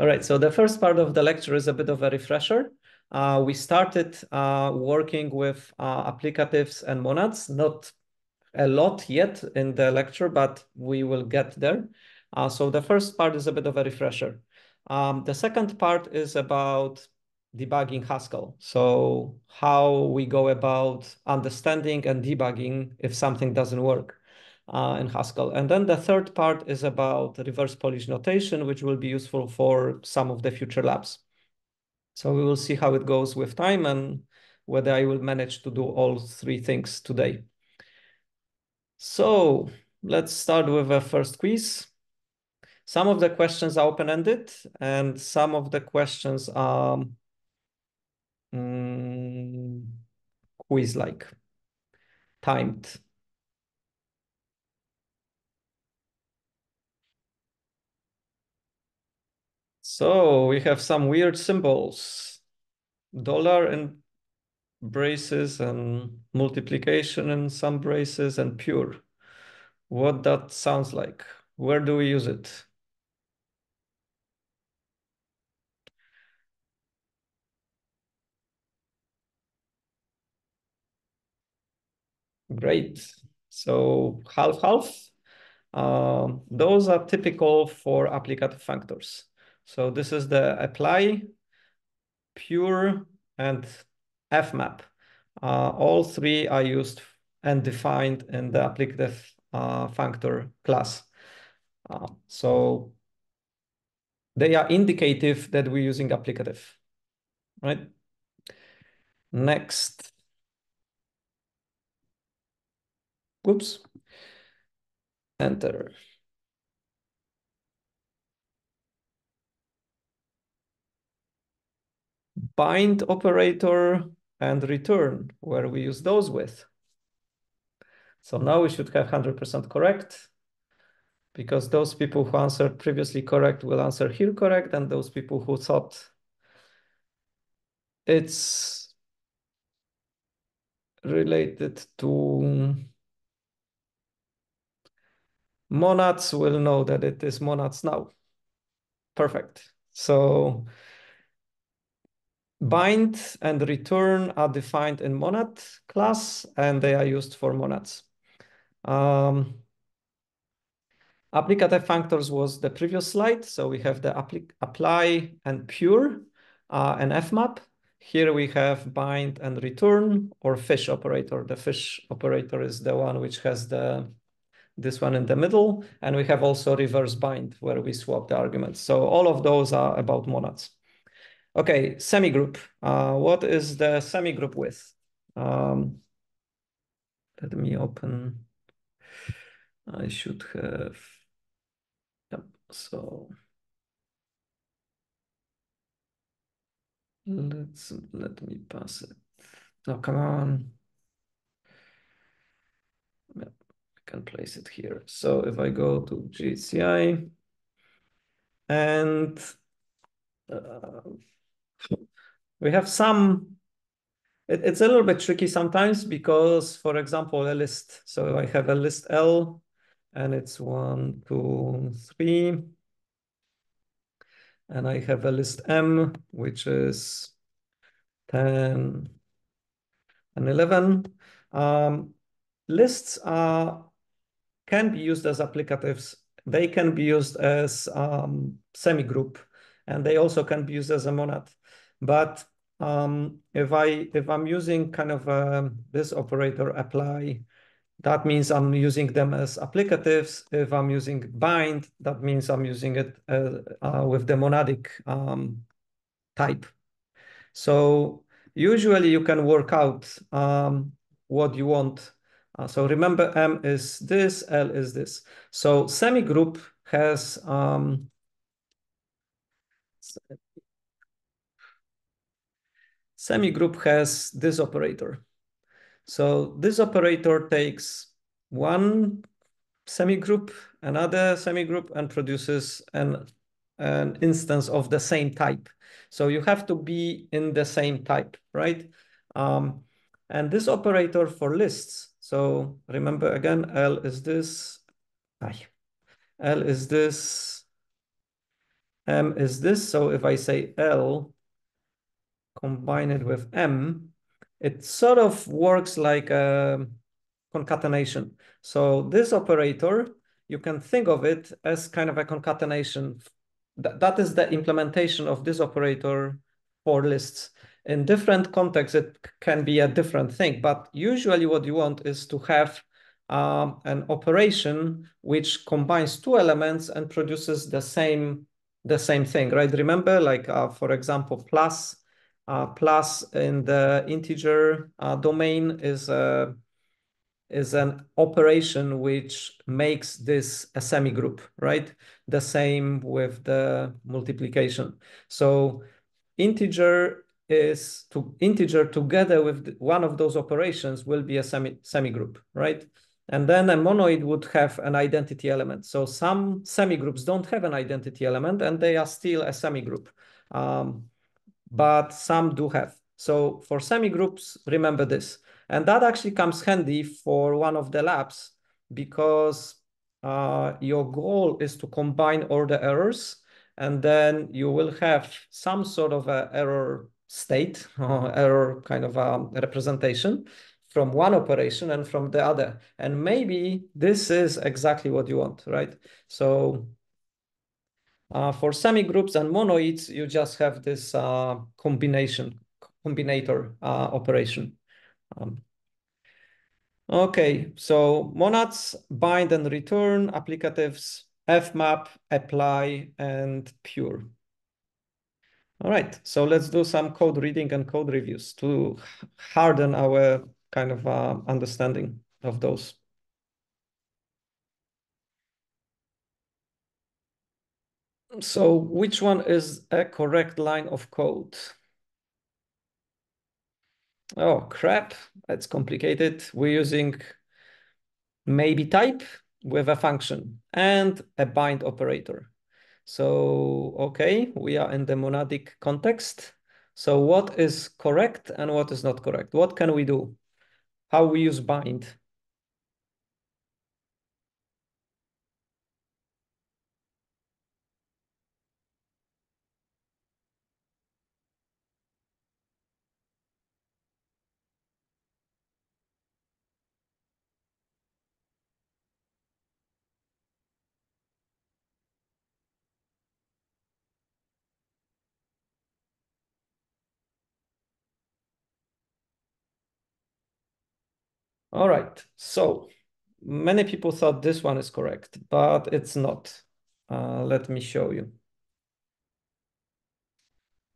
All right, so the first part of the lecture is a bit of a refresher. Uh, we started uh, working with uh, applicatives and monads, not a lot yet in the lecture, but we will get there. Uh, so the first part is a bit of a refresher. Um, the second part is about debugging Haskell. So how we go about understanding and debugging if something doesn't work uh, in Haskell. And then the third part is about reverse Polish notation, which will be useful for some of the future labs. So we will see how it goes with time and whether I will manage to do all three things today. So let's start with a first quiz. Some of the questions are open-ended and some of the questions are um, quiz-like, timed. So we have some weird symbols, dollar and braces and multiplication in some braces and pure. What that sounds like? Where do we use it? Great. So half half. Um, those are typical for applicative functors. So this is the apply, pure, and fmap. Uh, all three are used and defined in the applicative uh, functor class. Uh, so they are indicative that we're using applicative, right? Next. Oops. Enter. Bind operator and return, where we use those with. So now we should have 100% correct because those people who answered previously correct will answer here correct and those people who thought it's related to monads will know that it is monads now. Perfect. So bind and return are defined in monad class and they are used for monads. Um, applicative functors was the previous slide. So we have the apply and pure uh, and fmap. Here we have bind and return or fish operator. The fish operator is the one which has the this one in the middle. And we have also reverse bind where we swap the arguments. So all of those are about monads. Okay, semigroup. Uh, what is the semigroup with? Um, let me open. I should have. Yep. So let's let me pass it. No, come on. Yep. I can place it here. So if I go to GHCI and uh, we have some, it, it's a little bit tricky sometimes because, for example, a list. So I have a list L and it's one, two, three. And I have a list M, which is 10 and 11. Um, lists are, can be used as applicatives. They can be used as um, semi-group, and they also can be used as a monad. But um, if I if I'm using kind of uh, this operator apply, that means I'm using them as applicatives. If I'm using bind, that means I'm using it uh, uh, with the monadic um, type. So usually you can work out um, what you want. Uh, so remember M is this, L is this. So semigroup has um, semigroup has this operator. So this operator takes one semigroup, another semigroup, and produces an, an instance of the same type. So you have to be in the same type, right? Um, and this operator for lists, so remember again, L is this, L is this, M is this. So if I say L, combine it with M, it sort of works like a concatenation. So this operator, you can think of it as kind of a concatenation. That, that is the implementation of this operator for lists. In different contexts, it can be a different thing, but usually what you want is to have um, an operation which combines two elements and produces the same the same thing, right? Remember, like uh, for example, plus plus in the integer uh, domain is a is an operation which makes this a semigroup, right? The same with the multiplication. So integer is to integer together with one of those operations will be a semi semigroup, right? And then a monoid would have an identity element. So some semigroups don't have an identity element and they are still a semigroup, um, but some do have. So for semi-groups, remember this. And that actually comes handy for one of the labs because uh, your goal is to combine all the errors and then you will have some sort of a error state or error kind of a um, representation from one operation and from the other. And maybe this is exactly what you want, right? So uh, for semigroups and monoids, you just have this uh, combination, combinator uh, operation. Um, okay, so monads, bind and return, applicatives, fmap, apply, and pure. All right, so let's do some code reading and code reviews to harden our kind of uh, understanding of those. So which one is a correct line of code? Oh, crap. That's complicated. We're using maybe type with a function and a bind operator. So, okay, we are in the monadic context. So what is correct and what is not correct? What can we do? How we use bind? All right, so many people thought this one is correct, but it's not. Uh, let me show you.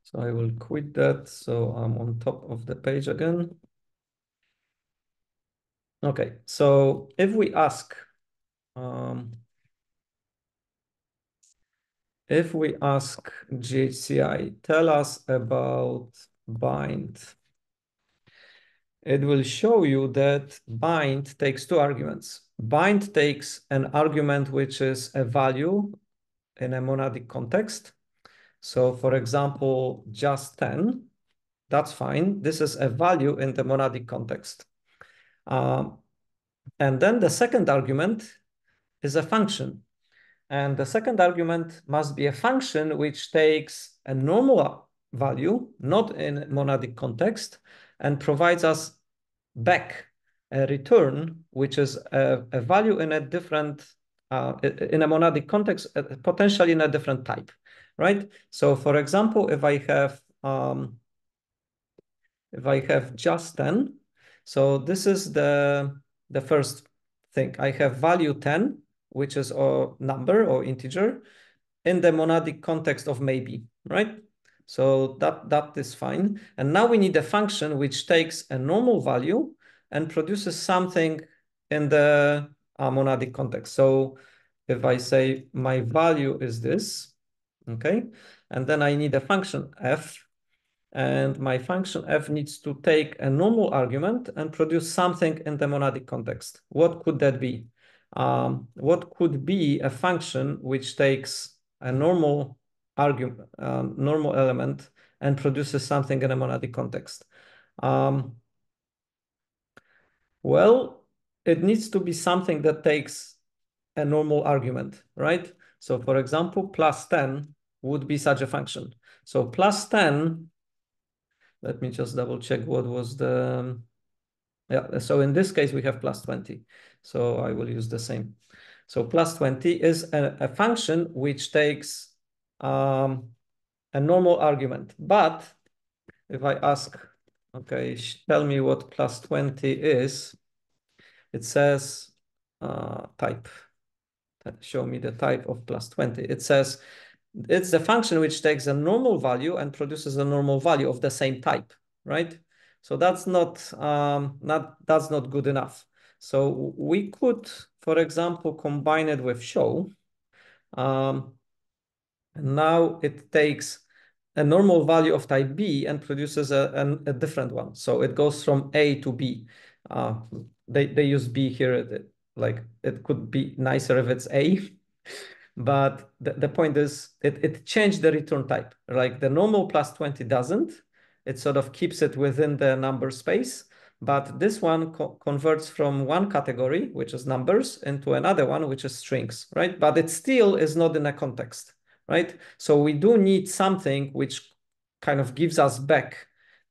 So I will quit that. So I'm on top of the page again. Okay, so if we ask, um, if we ask GHCI, tell us about bind it will show you that bind takes two arguments. Bind takes an argument which is a value in a monadic context. So for example, just 10, that's fine. This is a value in the monadic context. Um, and then the second argument is a function. And the second argument must be a function which takes a normal value, not in monadic context, and provides us back a return, which is a, a value in a different, uh, in a monadic context, uh, potentially in a different type, right? So for example, if I have, um, if I have just 10, so this is the, the first thing. I have value 10, which is a number or integer in the monadic context of maybe, right? So that, that is fine. And now we need a function which takes a normal value and produces something in the uh, monadic context. So if I say my value is this, okay, and then I need a function f, and my function f needs to take a normal argument and produce something in the monadic context. What could that be? Um, what could be a function which takes a normal argument, um, normal element and produces something in a monadic context. Um, well, it needs to be something that takes a normal argument, right? So for example, plus 10 would be such a function. So plus 10, let me just double check what was the, yeah, so in this case, we have plus 20. So I will use the same. So plus 20 is a, a function which takes um, a normal argument. But if I ask, okay, tell me what plus 20 is, it says uh, type. Show me the type of plus 20. It says it's the function which takes a normal value and produces a normal value of the same type, right? So that's not, um, not, that's not good enough. So we could, for example, combine it with show. Um, and now it takes a normal value of type B and produces a, a, a different one. So it goes from A to B. Uh, they, they use B here, like it could be nicer if it's A. But the, the point is it, it changed the return type. Like the normal plus 20 doesn't. It sort of keeps it within the number space. But this one co converts from one category, which is numbers, into another one, which is strings, right? But it still is not in a context, right? So we do need something which kind of gives us back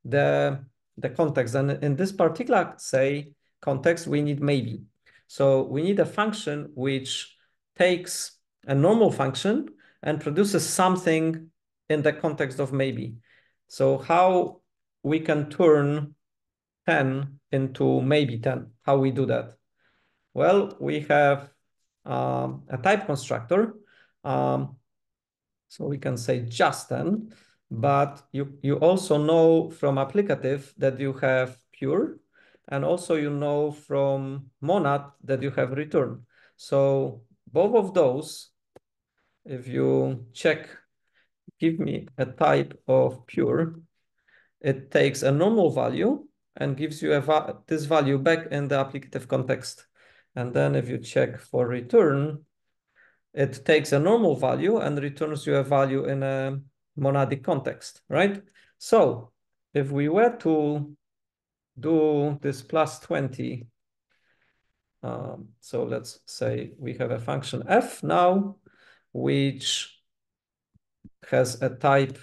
the, the context. And in this particular, say, context, we need maybe. So we need a function which takes a normal function and produces something in the context of maybe. So how we can turn 10 into maybe 10, how we do that? Well, we have um, a type constructor. Um, so we can say Justin, but you, you also know from applicative that you have pure, and also you know from monad that you have return. So both of those if you check, give me a type of pure, it takes a normal value and gives you a va this value back in the applicative context. And then if you check for return, it takes a normal value and returns you a value in a monadic context, right? So if we were to do this plus 20, um, so let's say we have a function f now, which has a type,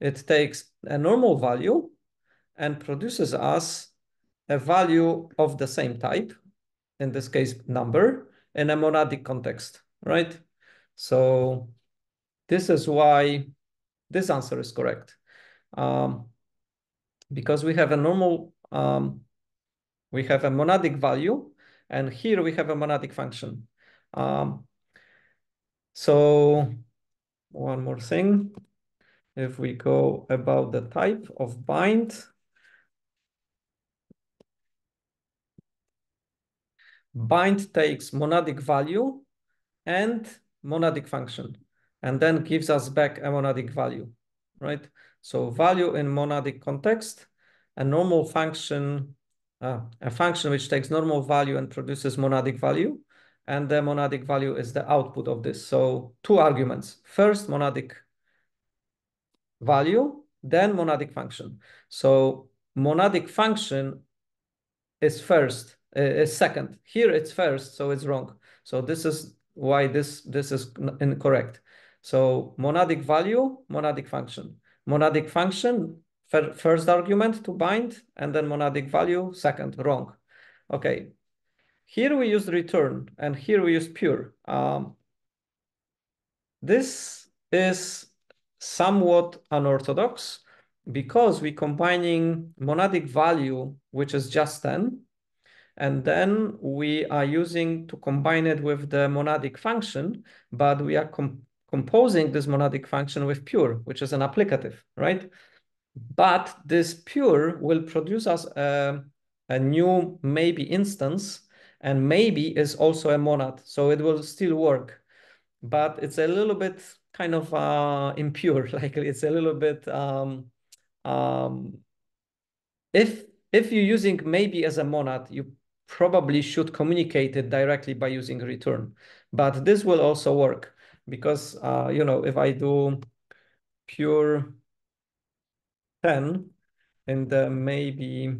it takes a normal value and produces us a value of the same type, in this case, number, in a monadic context, right? So this is why this answer is correct. Um, because we have a normal, um, we have a monadic value, and here we have a monadic function. Um, so one more thing. If we go about the type of bind, bind takes monadic value and monadic function, and then gives us back a monadic value, right? So value in monadic context, a normal function, uh, a function which takes normal value and produces monadic value, and the monadic value is the output of this. So two arguments. First, monadic value, then monadic function. So monadic function is first, uh, second. Here it's first, so it's wrong. So this is why this, this is incorrect. So monadic value, monadic function. Monadic function, first argument to bind, and then monadic value, second, wrong. Okay, here we use return and here we use pure. Um, this is somewhat unorthodox because we're combining monadic value, which is just 10, and then we are using to combine it with the monadic function, but we are com composing this monadic function with pure, which is an applicative, right? But this pure will produce us a, a new maybe instance and maybe is also a monad, so it will still work. But it's a little bit kind of uh, impure, like it's a little bit, um, um, if, if you're using maybe as a monad, you probably should communicate it directly by using return. But this will also work because, uh, you know, if I do pure 10 in the maybe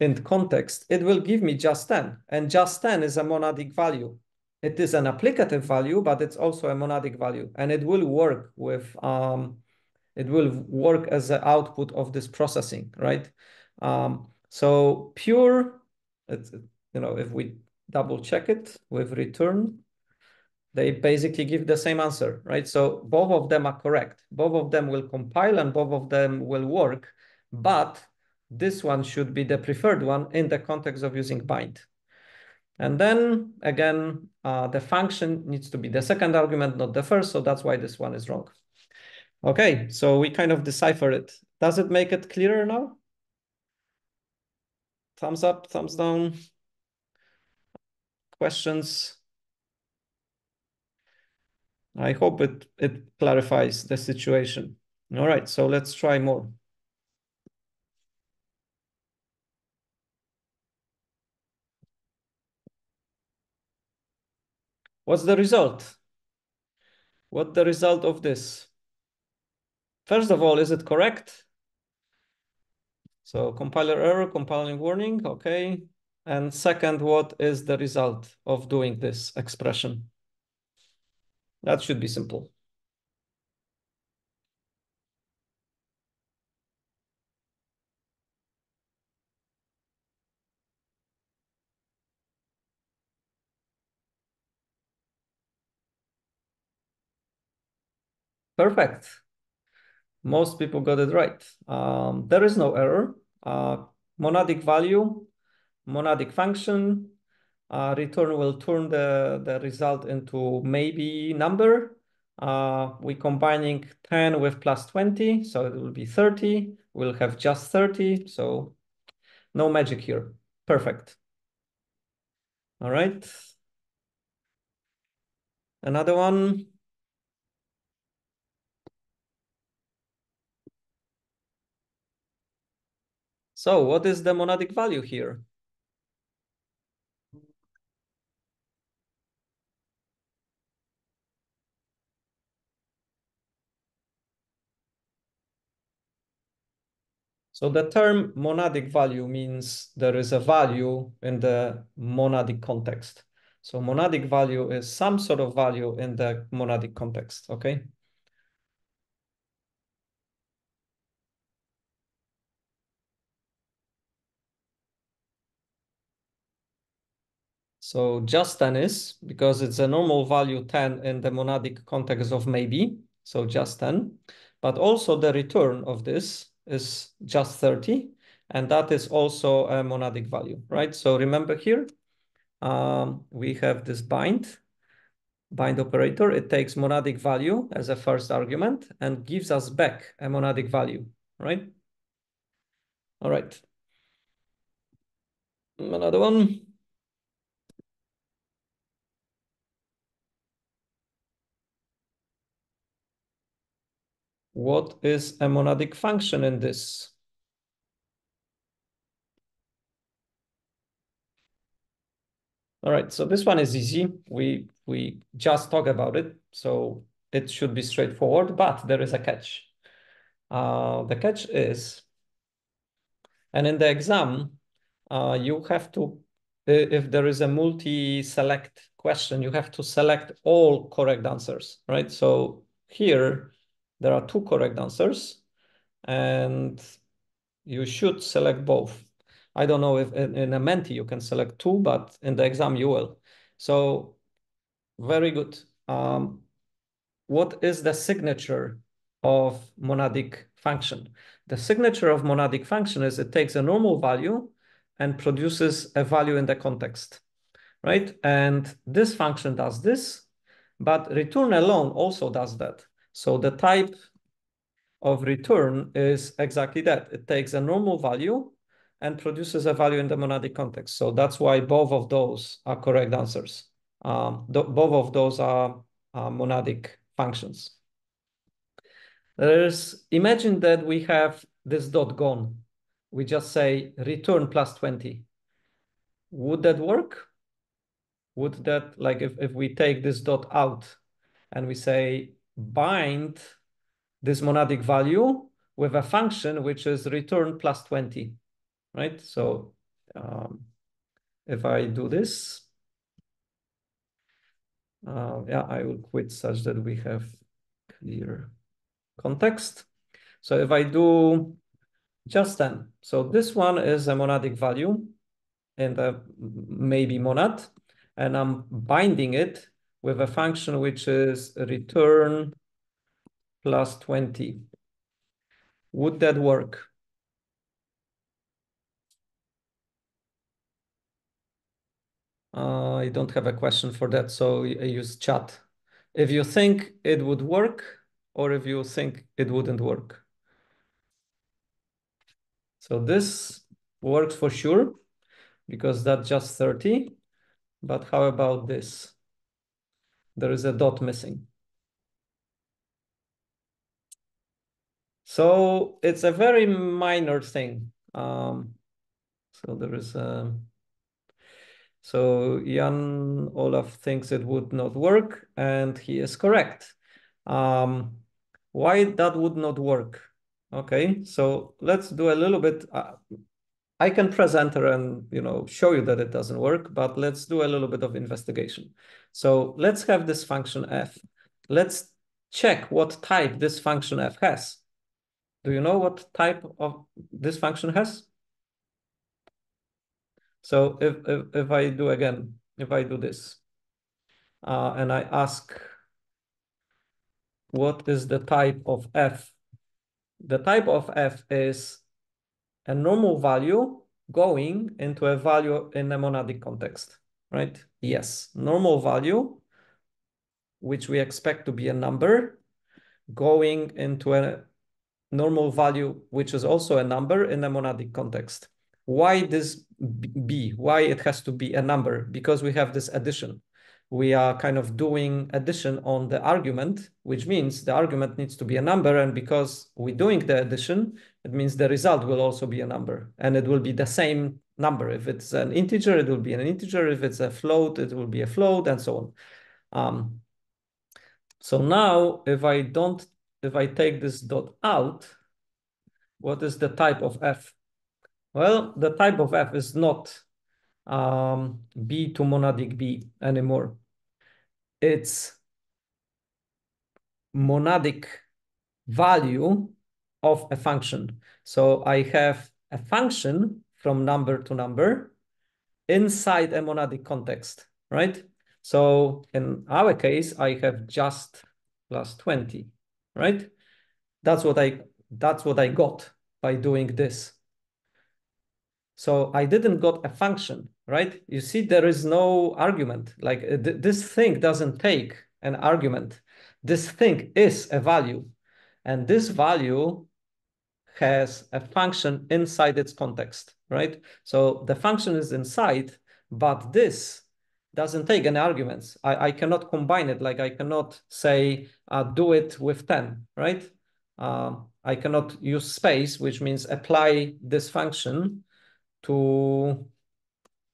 in context, it will give me just 10. And just 10 is a monadic value. it is an applicative value, but it's also a monadic value, and it will work with um, it will work as the output of this processing, right? Um, so pure, you know, if we double check it with return, they basically give the same answer, right? So both of them are correct. Both of them will compile and both of them will work, but this one should be the preferred one in the context of using bind. And then again, uh, the function needs to be the second argument, not the first. So that's why this one is wrong. Okay, so we kind of decipher it. Does it make it clearer now? Thumbs up, thumbs down. Questions? I hope it, it clarifies the situation. All right, so let's try more. What's the result? What the result of this? First of all, is it correct? So compiler error, compiling warning, okay. And second, what is the result of doing this expression? That should be simple. Perfect. Most people got it right. Um, there is no error. Uh, monadic value, monadic function, uh, return will turn the, the result into maybe number. Uh, we're combining 10 with plus 20, so it will be 30. We'll have just 30, so no magic here. Perfect. All right. Another one. So what is the monadic value here? So the term monadic value means there is a value in the monadic context. So monadic value is some sort of value in the monadic context, okay? So just 10 is, because it's a normal value 10 in the monadic context of maybe, so just 10. But also the return of this is just 30, and that is also a monadic value, right? So remember here, um, we have this bind, bind operator. It takes monadic value as a first argument and gives us back a monadic value, right? All right. Another one. What is a monadic function in this? All right, so this one is easy. We we just talk about it, so it should be straightforward, but there is a catch. Uh, the catch is, and in the exam, uh, you have to, if there is a multi-select question, you have to select all correct answers, right? So here, there are two correct answers and you should select both. I don't know if in, in a Menti you can select two, but in the exam you will. So very good. Um, what is the signature of monadic function? The signature of monadic function is it takes a normal value and produces a value in the context, right? And this function does this, but return alone also does that. So the type of return is exactly that. It takes a normal value and produces a value in the monadic context. So that's why both of those are correct answers. Um, both of those are monadic functions. There's, imagine that we have this dot gone. We just say return plus 20. Would that work? Would that, like if, if we take this dot out and we say bind this monadic value with a function which is return plus 20, right? So um, if I do this, Uh, yeah, I will quit such that we have clear context. So if I do just 10, so this one is a monadic value and maybe monad, and I'm binding it with a function which is return plus 20. Would that work? Uh, I don't have a question for that, so I use chat. If you think it would work, or if you think it wouldn't work. So this works for sure, because that's just 30. But how about this? There is a dot missing. So it's a very minor thing. Um, so there is a so Jan Olaf thinks it would not work, and he is correct. Um, why that would not work? Okay, so let's do a little bit. Uh, I can present her and you know show you that it doesn't work, but let's do a little bit of investigation. So let's have this function f. Let's check what type this function f has. Do you know what type of this function has? So if, if, if I do again, if I do this, uh, and I ask, what is the type of f? The type of f is a normal value going into a value in a monadic context, right? Yes, normal value, which we expect to be a number, going into a normal value, which is also a number in a monadic context. Why this b? Why it has to be a number? Because we have this addition. We are kind of doing addition on the argument, which means the argument needs to be a number. And because we're doing the addition, it means the result will also be a number. And it will be the same number. If it's an integer, it will be an integer. If it's a float, it will be a float, and so on. Um, so now, if I don't, if I take this dot out, what is the type of f? Well, the type of f is not um, b to monadic b anymore. It's monadic value of a function. So I have a function from number to number inside a monadic context, right? So in our case, I have just plus 20, right? That's what I that's what I got by doing this. So I didn't got a function, right? You see, there is no argument. Like th this thing doesn't take an argument. This thing is a value. And this value has a function inside its context, right? So the function is inside, but this doesn't take any arguments. I, I cannot combine it. Like I cannot say, uh, do it with 10, right? Uh, I cannot use space, which means apply this function to,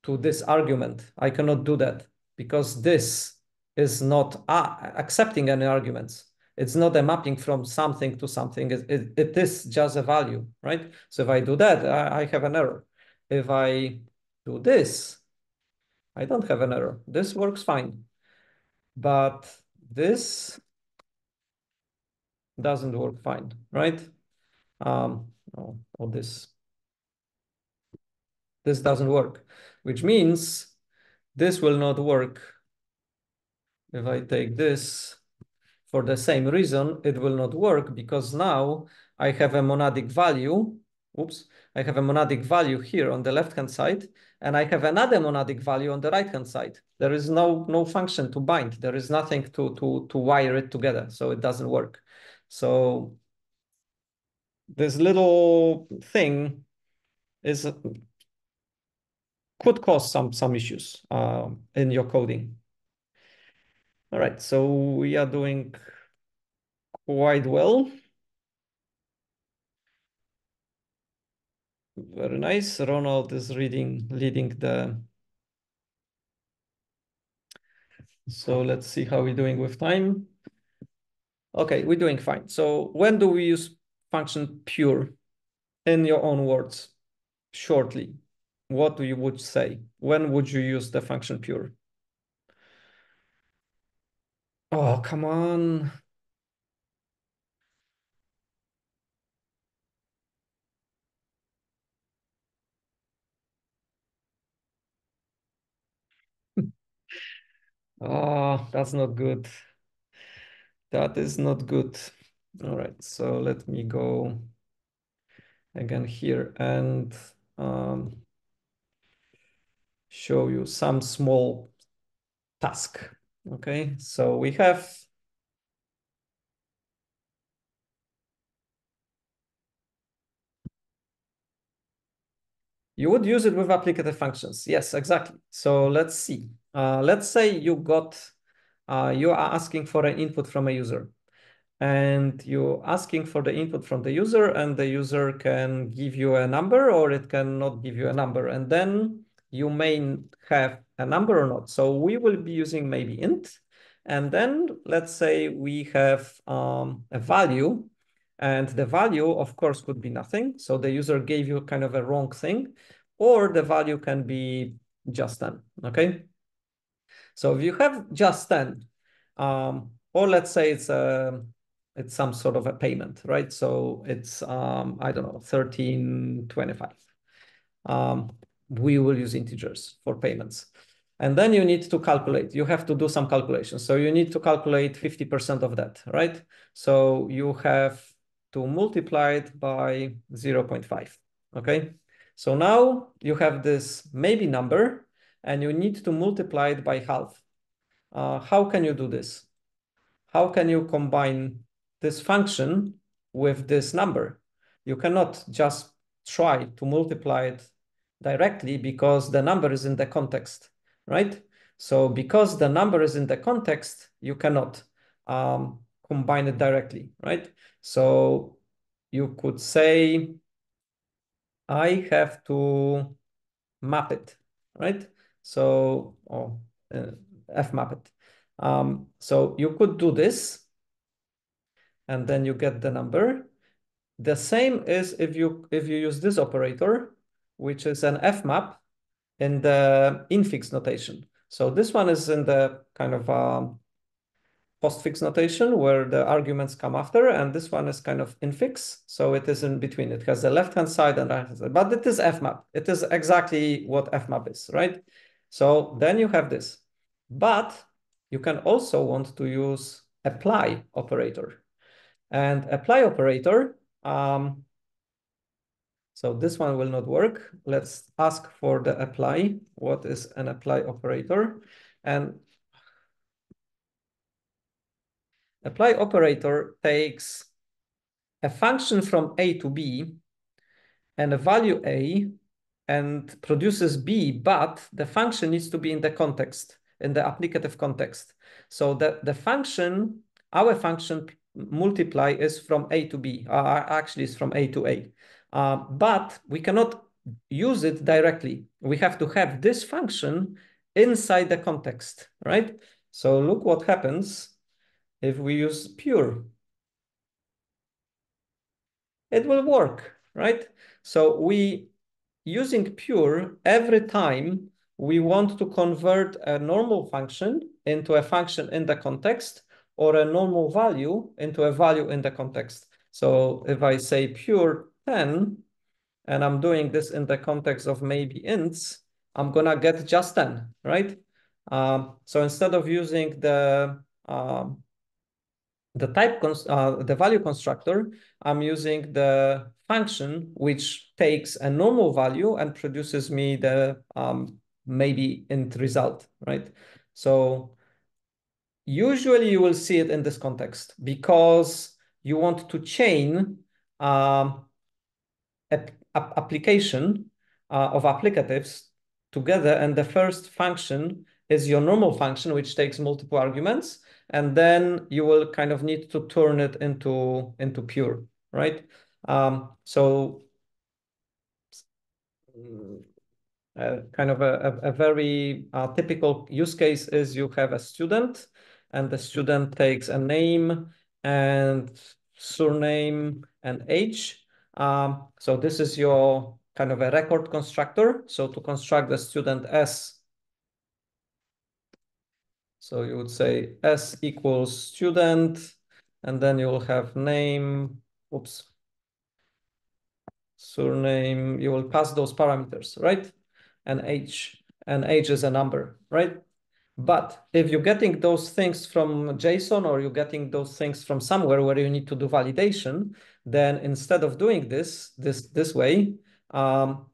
to this argument. I cannot do that because this is not accepting any arguments. It's not a mapping from something to something. It, it, it is just a value, right? So if I do that, I, I have an error. If I do this, I don't have an error. This works fine. But this doesn't work fine, right? Um, oh, all this this doesn't work, which means this will not work. If I take this for the same reason, it will not work because now I have a monadic value. Oops, I have a monadic value here on the left-hand side, and I have another monadic value on the right-hand side. There is no, no function to bind. There is nothing to, to, to wire it together, so it doesn't work. So this little thing is could cause some some issues uh, in your coding. All right, so we are doing quite well. Very nice. Ronald is reading, leading the. So let's see how we're doing with time. Okay, we're doing fine. So when do we use function pure in your own words shortly? What you would say? When would you use the function pure? Oh, come on. Oh, that's not good. That is not good. All right, so let me go again here and um, show you some small task. Okay, so we have You would use it with applicative functions. Yes, exactly. So let's see. Uh, let's say you got, uh, you are asking for an input from a user and you're asking for the input from the user and the user can give you a number or it cannot give you a number. And then you may have a number or not. So we will be using maybe int. And then let's say we have um, a value and the value, of course, could be nothing. So the user gave you kind of a wrong thing, or the value can be just 10, okay? So if you have just 10, um, or let's say it's a, it's some sort of a payment, right? So it's, um, I don't know, 1325. Um, we will use integers for payments. And then you need to calculate. You have to do some calculations. So you need to calculate 50% of that, right? So you have to multiply it by 0.5, okay? So now you have this maybe number and you need to multiply it by half. Uh, how can you do this? How can you combine this function with this number? You cannot just try to multiply it directly because the number is in the context, right? So because the number is in the context, you cannot um, combine it directly, right? So you could say, I have to map it, right? So, oh, uh, F map it. Um, so you could do this and then you get the number. The same is if you if you use this operator, which is an F map in the infix notation. So this one is in the kind of um, postfix notation where the arguments come after, and this one is kind of infix. So it is in between. It has the left-hand side and right-hand side, but it is fmap. It is exactly what fmap is, right? So then you have this, but you can also want to use apply operator. And apply operator, um, so this one will not work. Let's ask for the apply. What is an apply operator? And apply operator takes a function from A to B and a value A and produces B, but the function needs to be in the context, in the applicative context. So the, the function, our function multiply is from A to B, uh, actually is from A to A. Uh, but we cannot use it directly. We have to have this function inside the context, right? So look what happens if we use pure. It will work, right? So we, using pure, every time we want to convert a normal function into a function in the context or a normal value into a value in the context. So if I say pure 10, and I'm doing this in the context of maybe ints, I'm gonna get just 10, right? Um, so instead of using the um, the type, uh, the value constructor, I'm using the function which takes a normal value and produces me the um, maybe int result, right? So usually you will see it in this context because you want to chain um, a, a application uh, of applicatives together and the first function is your normal function which takes multiple arguments and then you will kind of need to turn it into into pure right? Um, so uh, kind of a, a, a very uh, typical use case is you have a student and the student takes a name and surname and age um, so this is your kind of a record constructor so to construct the student S, So you would say S equals student, and then you will have name, oops, surname, you will pass those parameters, right? And age, and age is a number, right? But if you're getting those things from JSON or you're getting those things from somewhere where you need to do validation, then instead of doing this this this way, um,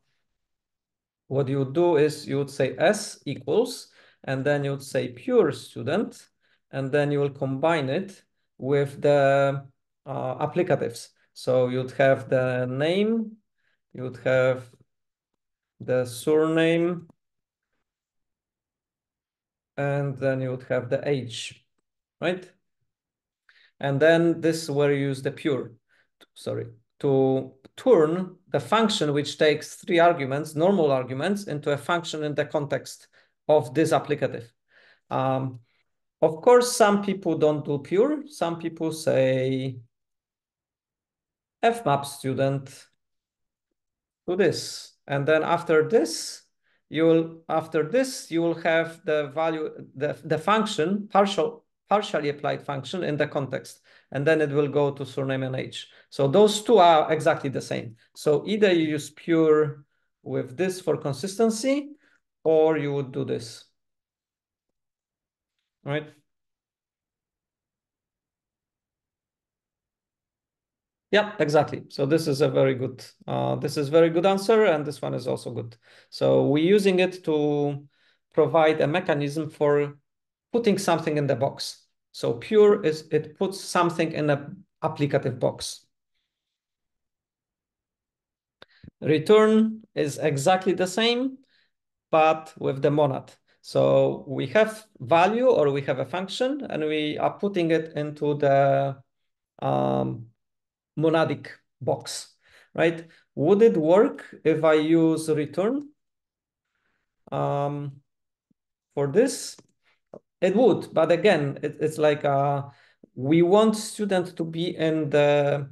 what you do is you would say S equals, and then you would say pure student, and then you will combine it with the uh, applicatives. So you'd have the name, you would have the surname, and then you would have the age, right? And then this is where you use the pure, sorry, to turn the function which takes three arguments, normal arguments, into a function in the context of this applicative. Um, of course, some people don't do pure. Some people say fmap student do this. And then after this, you will after this you will have the value the the function partial partially applied function in the context and then it will go to surname and age. So those two are exactly the same. So either you use pure with this for consistency or you would do this. Right Yeah, exactly. So this is a very good, uh, this is very good answer, and this one is also good. So we're using it to provide a mechanism for putting something in the box. So pure is it puts something in a applicative box. Return is exactly the same, but with the monad. So we have value or we have a function and we are putting it into the um, monadic box, right? Would it work if I use return um, for this? It would, but again, it, it's like uh, we want student to be in the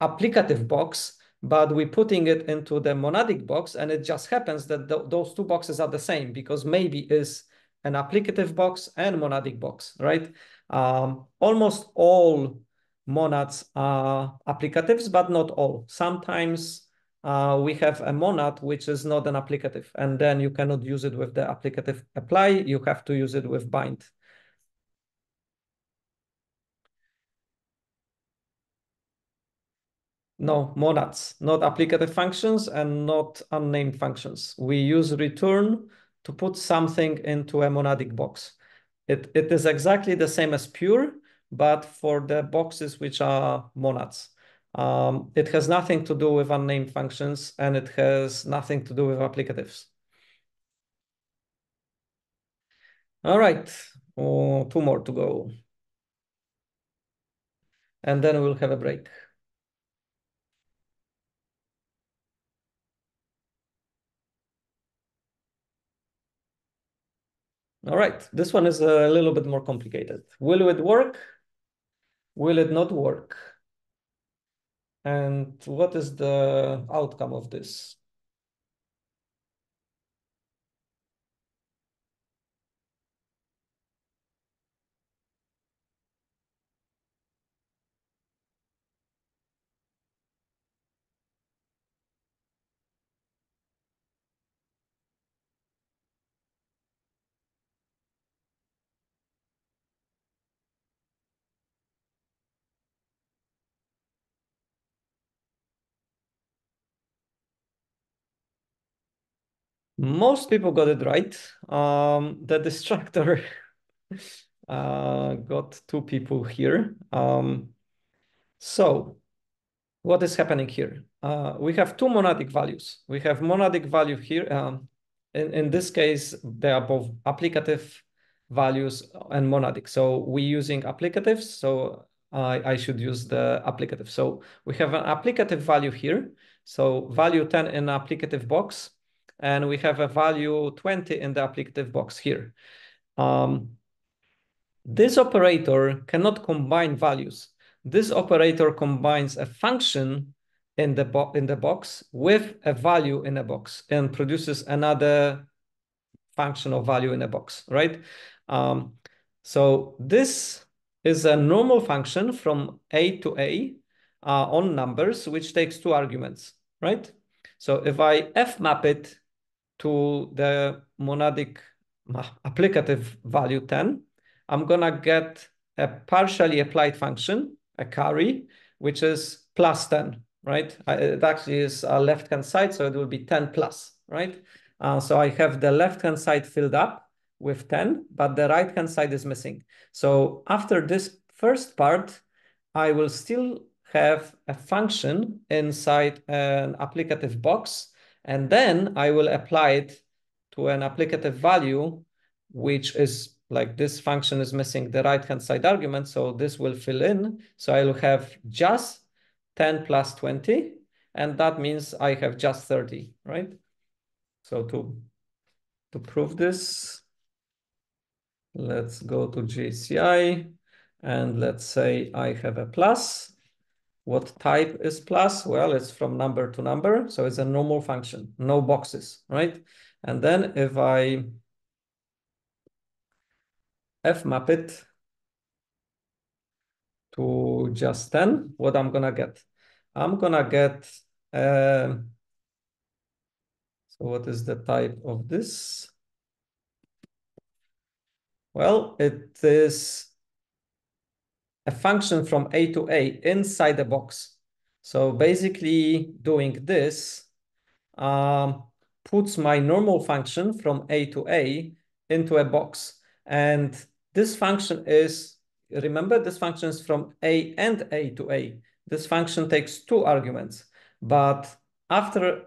applicative box, but we're putting it into the monadic box, and it just happens that th those two boxes are the same because maybe is an applicative box and monadic box, right? Um, almost all monads are applicatives, but not all. Sometimes uh, we have a monad which is not an applicative, and then you cannot use it with the applicative apply. You have to use it with bind. No, monads, not applicative functions and not unnamed functions. We use return to put something into a monadic box. It, it is exactly the same as pure, but for the boxes which are monads. Um, it has nothing to do with unnamed functions and it has nothing to do with applicatives. All right, oh, two more to go. And then we'll have a break. All right, this one is a little bit more complicated. Will it work? Will it not work? And what is the outcome of this? Most people got it right. Um, the destructor uh, got two people here. Um, so what is happening here? Uh, we have two monadic values. We have monadic value here. Um, in, in this case, they are both applicative values and monadic. So we're using applicatives. So I, I should use the applicative. So we have an applicative value here. So value 10 in applicative box and we have a value 20 in the applicative box here. Um, this operator cannot combine values. This operator combines a function in the, in the box with a value in a box and produces another function of value in a box, right? Um, So this is a normal function from A to A uh, on numbers, which takes two arguments, right? So if I F map it to the monadic applicative value 10, I'm gonna get a partially applied function, a curry, which is plus 10, right? It actually is a left-hand side, so it will be 10 plus, right? Uh, so I have the left-hand side filled up with 10, but the right-hand side is missing. So after this first part, I will still have a function inside an applicative box, and then I will apply it to an applicative value, which is like this function is missing the right-hand side argument, so this will fill in. So I will have just 10 plus 20, and that means I have just 30, right? So to, to prove this, let's go to GHCI and let's say I have a plus. What type is plus? Well, it's from number to number. So it's a normal function, no boxes, right? And then if I F map it to just 10, what I'm gonna get? I'm gonna get, uh, so what is the type of this? Well, it is a function from A to A inside the box. So basically doing this um, puts my normal function from A to A into a box. And this function is, remember this function is from A and A to A. This function takes two arguments, but after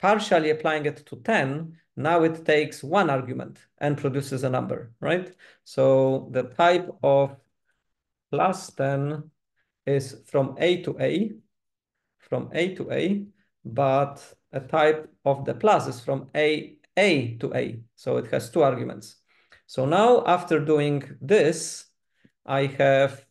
partially applying it to 10, now it takes one argument and produces a number, right? So the type of plus 10 is from A to A, from A to A, but a type of the plus is from A, A to A. So it has two arguments. So now after doing this, I have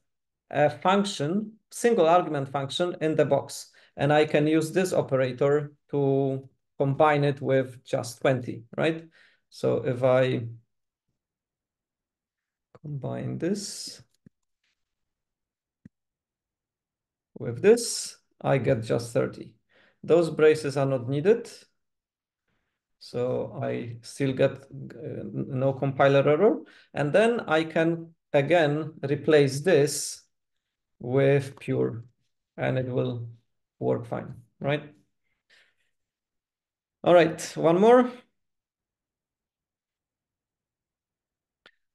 a function, single argument function in the box. And I can use this operator to combine it with just 20, right? So if I combine this with this, I get just 30. Those braces are not needed. So I still get uh, no compiler error. And then I can, again, replace this with pure, and it will work fine, right? All right, one more.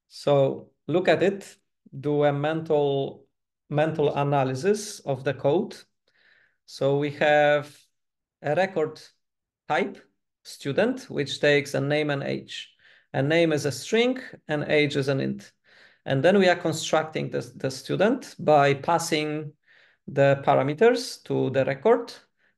So look at it, do a mental mental analysis of the code. So we have a record type student, which takes a name and age. A name is a string and age is an int. And then we are constructing the, the student by passing the parameters to the record.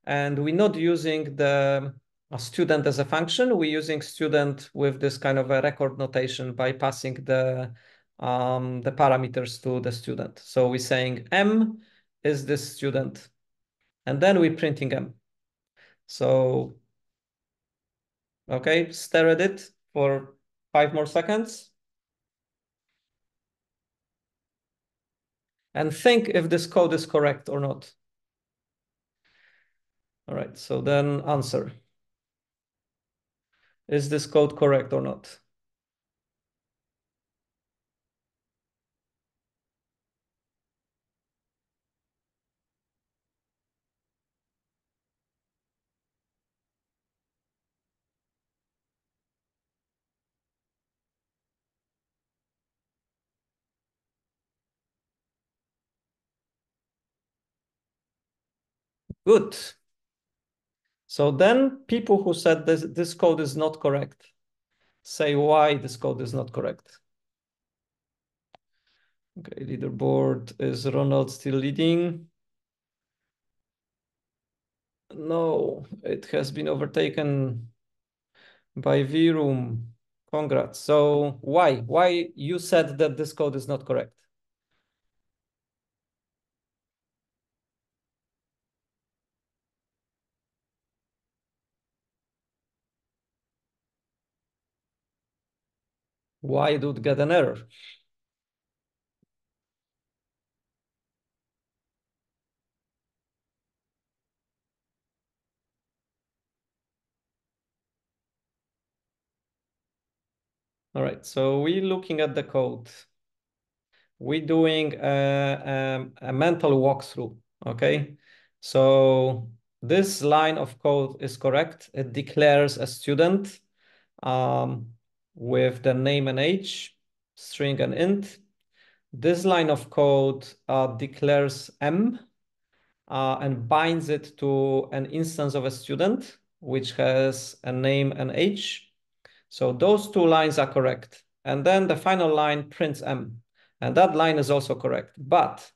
And we're not using the student as a function. We're using student with this kind of a record notation by passing the um, the parameters to the student. So we're saying M is this student, and then we're printing M. So, okay, stare at it for five more seconds. And think if this code is correct or not. All right, so then answer. Is this code correct or not? Good. So then people who said this, this code is not correct, say why this code is not correct. Okay, leaderboard is Ronald still leading? No, it has been overtaken by VRoom. Congrats. So why? Why you said that this code is not correct? why it would get an error. All right, so we're looking at the code. We're doing a, a, a mental walkthrough, okay? So this line of code is correct. It declares a student. Um, with the name and age, string and int. This line of code uh, declares M uh, and binds it to an instance of a student, which has a name and age. So those two lines are correct. And then the final line prints M. And that line is also correct. But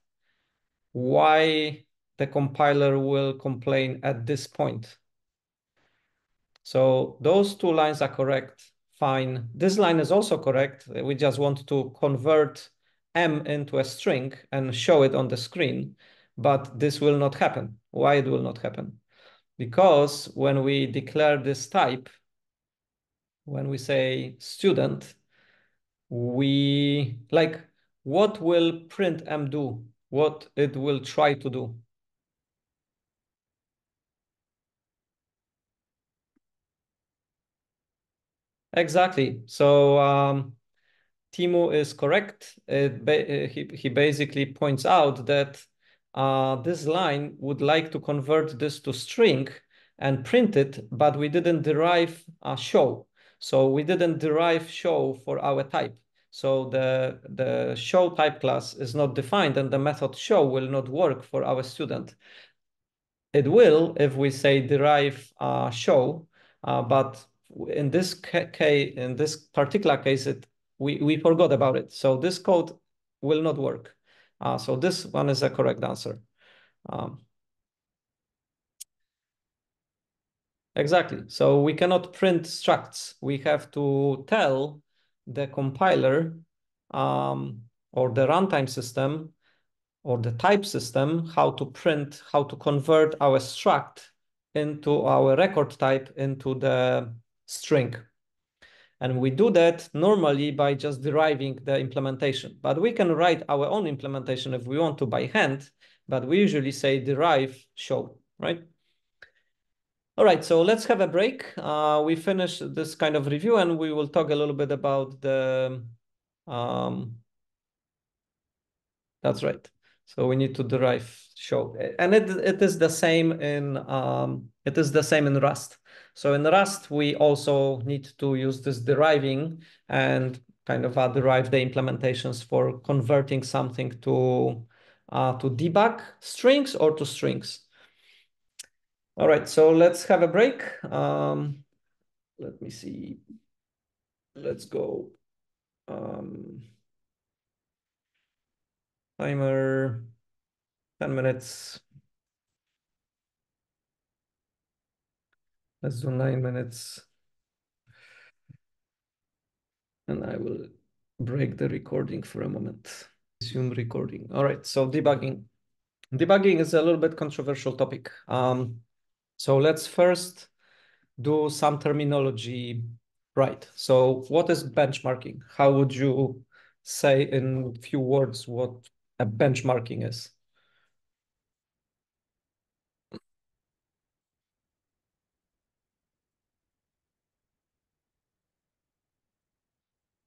why the compiler will complain at this point? So those two lines are correct. Fine. This line is also correct. We just want to convert M into a string and show it on the screen, but this will not happen. Why it will not happen? Because when we declare this type, when we say student, we like what will print m do? What it will try to do? Exactly. So um, Timo is correct. he, he basically points out that uh, this line would like to convert this to string and print it, but we didn't derive a show. So we didn't derive show for our type. So the, the show type class is not defined and the method show will not work for our student. It will if we say derive uh, show, uh, but in this case, in this particular case, it we, we forgot about it. So this code will not work. Uh, so this one is a correct answer. Um, exactly. So we cannot print structs. We have to tell the compiler um, or the runtime system or the type system how to print, how to convert our struct into our record type into the string. And we do that normally by just deriving the implementation. But we can write our own implementation if we want to by hand, but we usually say derive show, right? All right, so let's have a break. Uh, we finish this kind of review and we will talk a little bit about the, um, that's right. So we need to derive show. And it, it is the same in, um, it is the same in Rust. So in Rust, we also need to use this deriving and kind of uh, derive the implementations for converting something to, uh, to debug strings or to strings. All right, so let's have a break. Um, let me see. Let's go. Um, timer, 10 minutes. Let's do nine minutes. And I will break the recording for a moment. Resume recording. All right, so debugging. Debugging is a little bit controversial topic. Um, so let's first do some terminology right. So what is benchmarking? How would you say in few words what a benchmarking is?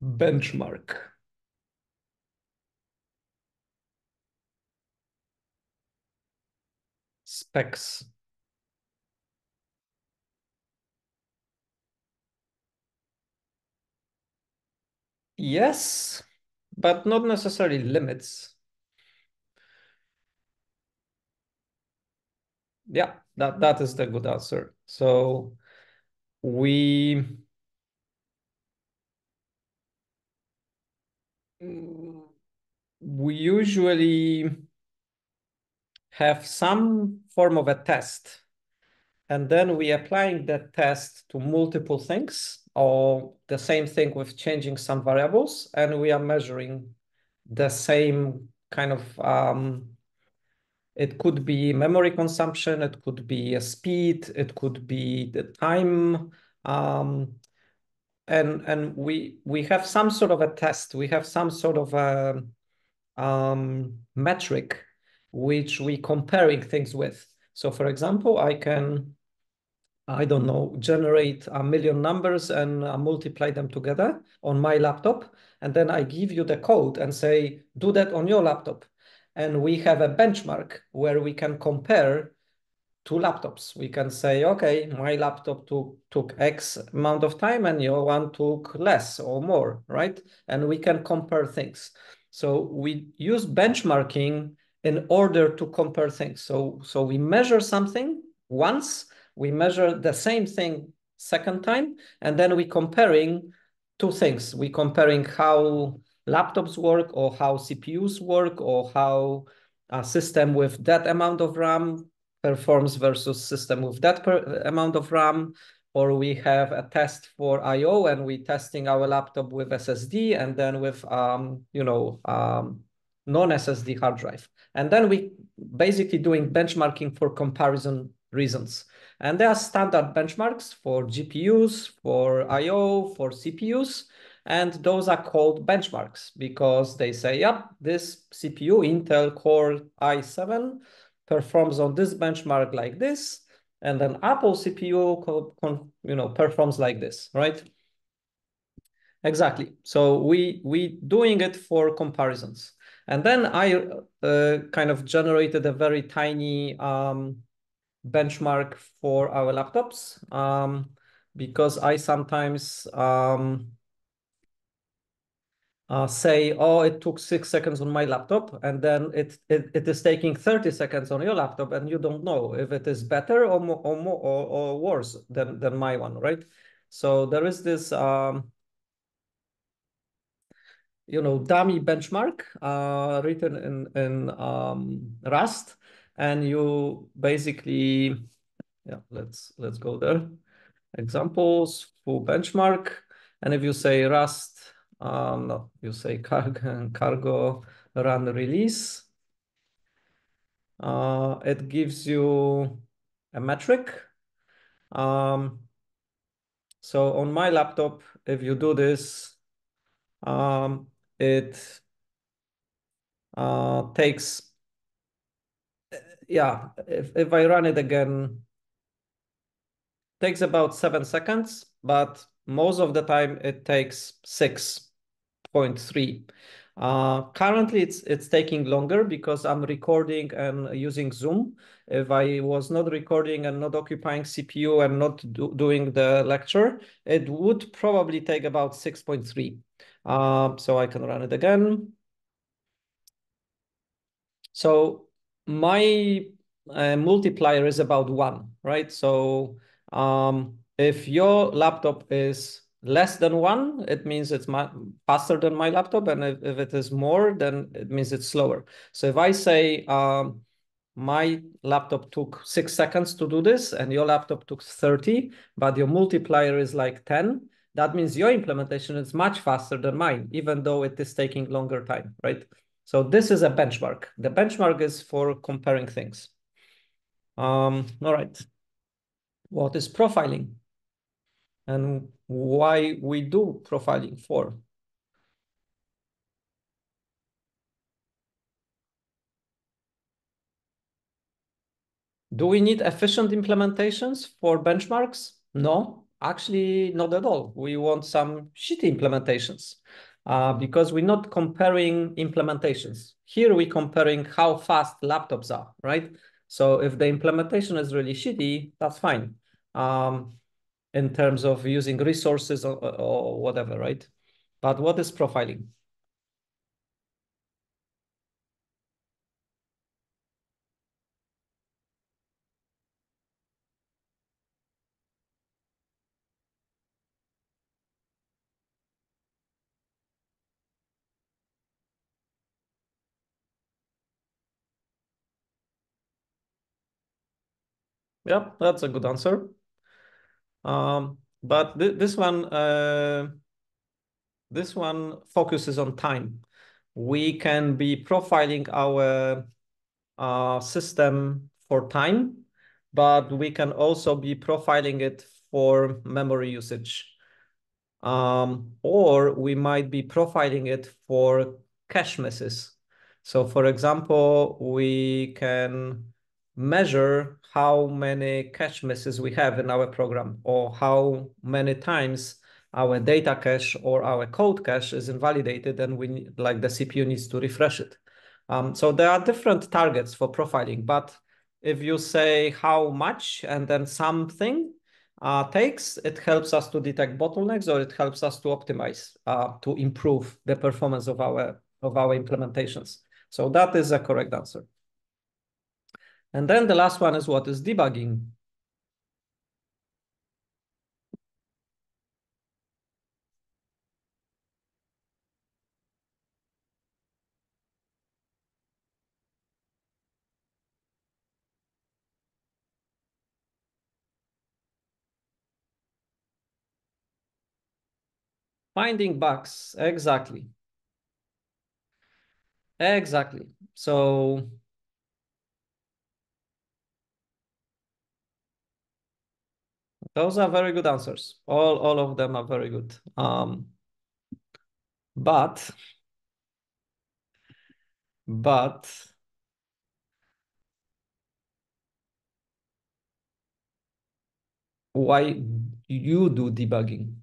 Benchmark. Specs. Yes, but not necessarily limits. Yeah, that, that is the good answer. So we we usually have some form of a test and then we applying that test to multiple things or the same thing with changing some variables and we are measuring the same kind of um, it could be memory consumption it could be a speed it could be the time um, and and we we have some sort of a test we have some sort of a um, metric which we comparing things with so for example i can I don't know, generate a million numbers and uh, multiply them together on my laptop. And then I give you the code and say, do that on your laptop. And we have a benchmark where we can compare two laptops. We can say, okay, my laptop took, took X amount of time and your one took less or more, right? And we can compare things. So we use benchmarking in order to compare things. So, so we measure something once, we measure the same thing second time, and then we comparing two things. We comparing how laptops work or how CPUs work or how a system with that amount of RAM performs versus system with that amount of RAM, or we have a test for I/O and we testing our laptop with SSD and then with um, you know um, non-SSD hard drive, and then we basically doing benchmarking for comparison reasons. And there are standard benchmarks for GPUs, for I/O, for CPUs, and those are called benchmarks because they say, yep, this CPU, Intel Core i7, performs on this benchmark like this, and then Apple CPU you know performs like this, right? Exactly. So we we doing it for comparisons, and then I uh, kind of generated a very tiny um, benchmark for our laptops um, because I sometimes um, uh, say, oh, it took six seconds on my laptop, and then it, it, it is taking 30 seconds on your laptop, and you don't know if it is better or more, or, more, or, or worse than, than my one, right? So there is this, um, you know, dummy benchmark uh, written in, in um, Rust, and you basically, yeah, let's, let's go there. Examples, full benchmark, and if you say Rust um, you say cargo, cargo run release. Uh, it gives you a metric. Um, so on my laptop, if you do this, um, it uh, takes, yeah, if, if I run it again, takes about seven seconds, but most of the time it takes six 0.3. Uh, currently, it's it's taking longer because I'm recording and using Zoom. If I was not recording and not occupying CPU and not do, doing the lecture, it would probably take about 6.3. Uh, so I can run it again. So my uh, multiplier is about one, right? So um, if your laptop is less than one, it means it's my, faster than my laptop. And if, if it is more, then it means it's slower. So if I say um, my laptop took six seconds to do this and your laptop took 30, but your multiplier is like 10, that means your implementation is much faster than mine, even though it is taking longer time, right? So this is a benchmark. The benchmark is for comparing things. Um, all right. What is profiling? And why we do profiling for. Do we need efficient implementations for benchmarks? No, actually not at all. We want some shitty implementations uh, because we're not comparing implementations. Here we're comparing how fast laptops are, right? So if the implementation is really shitty, that's fine. Um, in terms of using resources or, or whatever, right? But what is profiling? Yeah, that's a good answer. Um, but th this one, uh, this one focuses on time. We can be profiling our uh, system for time, but we can also be profiling it for memory usage. Um, or we might be profiling it for cache misses. So for example, we can measure how many cache misses we have in our program or how many times our data cache or our code cache is invalidated and we like the CPU needs to refresh it. Um, so there are different targets for profiling, but if you say how much and then something uh, takes, it helps us to detect bottlenecks or it helps us to optimize, uh, to improve the performance of our, of our implementations. So that is a correct answer. And then the last one is what is debugging? Finding bugs, exactly. Exactly. So those are very good answers. All, all of them are very good. Um, but, but why do you do debugging?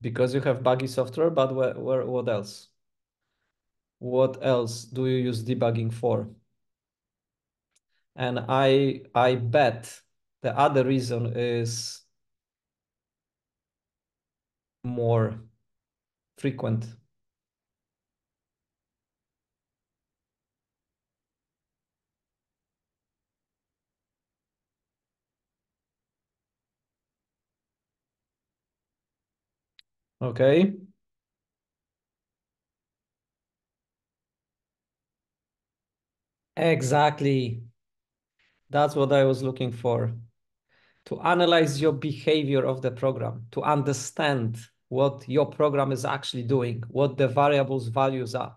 Because you have buggy software, but where, where, what else? What else do you use debugging for? And I, I bet the other reason is more frequent. Okay. Exactly. That's what I was looking for. To analyze your behavior of the program, to understand what your program is actually doing, what the variables values are,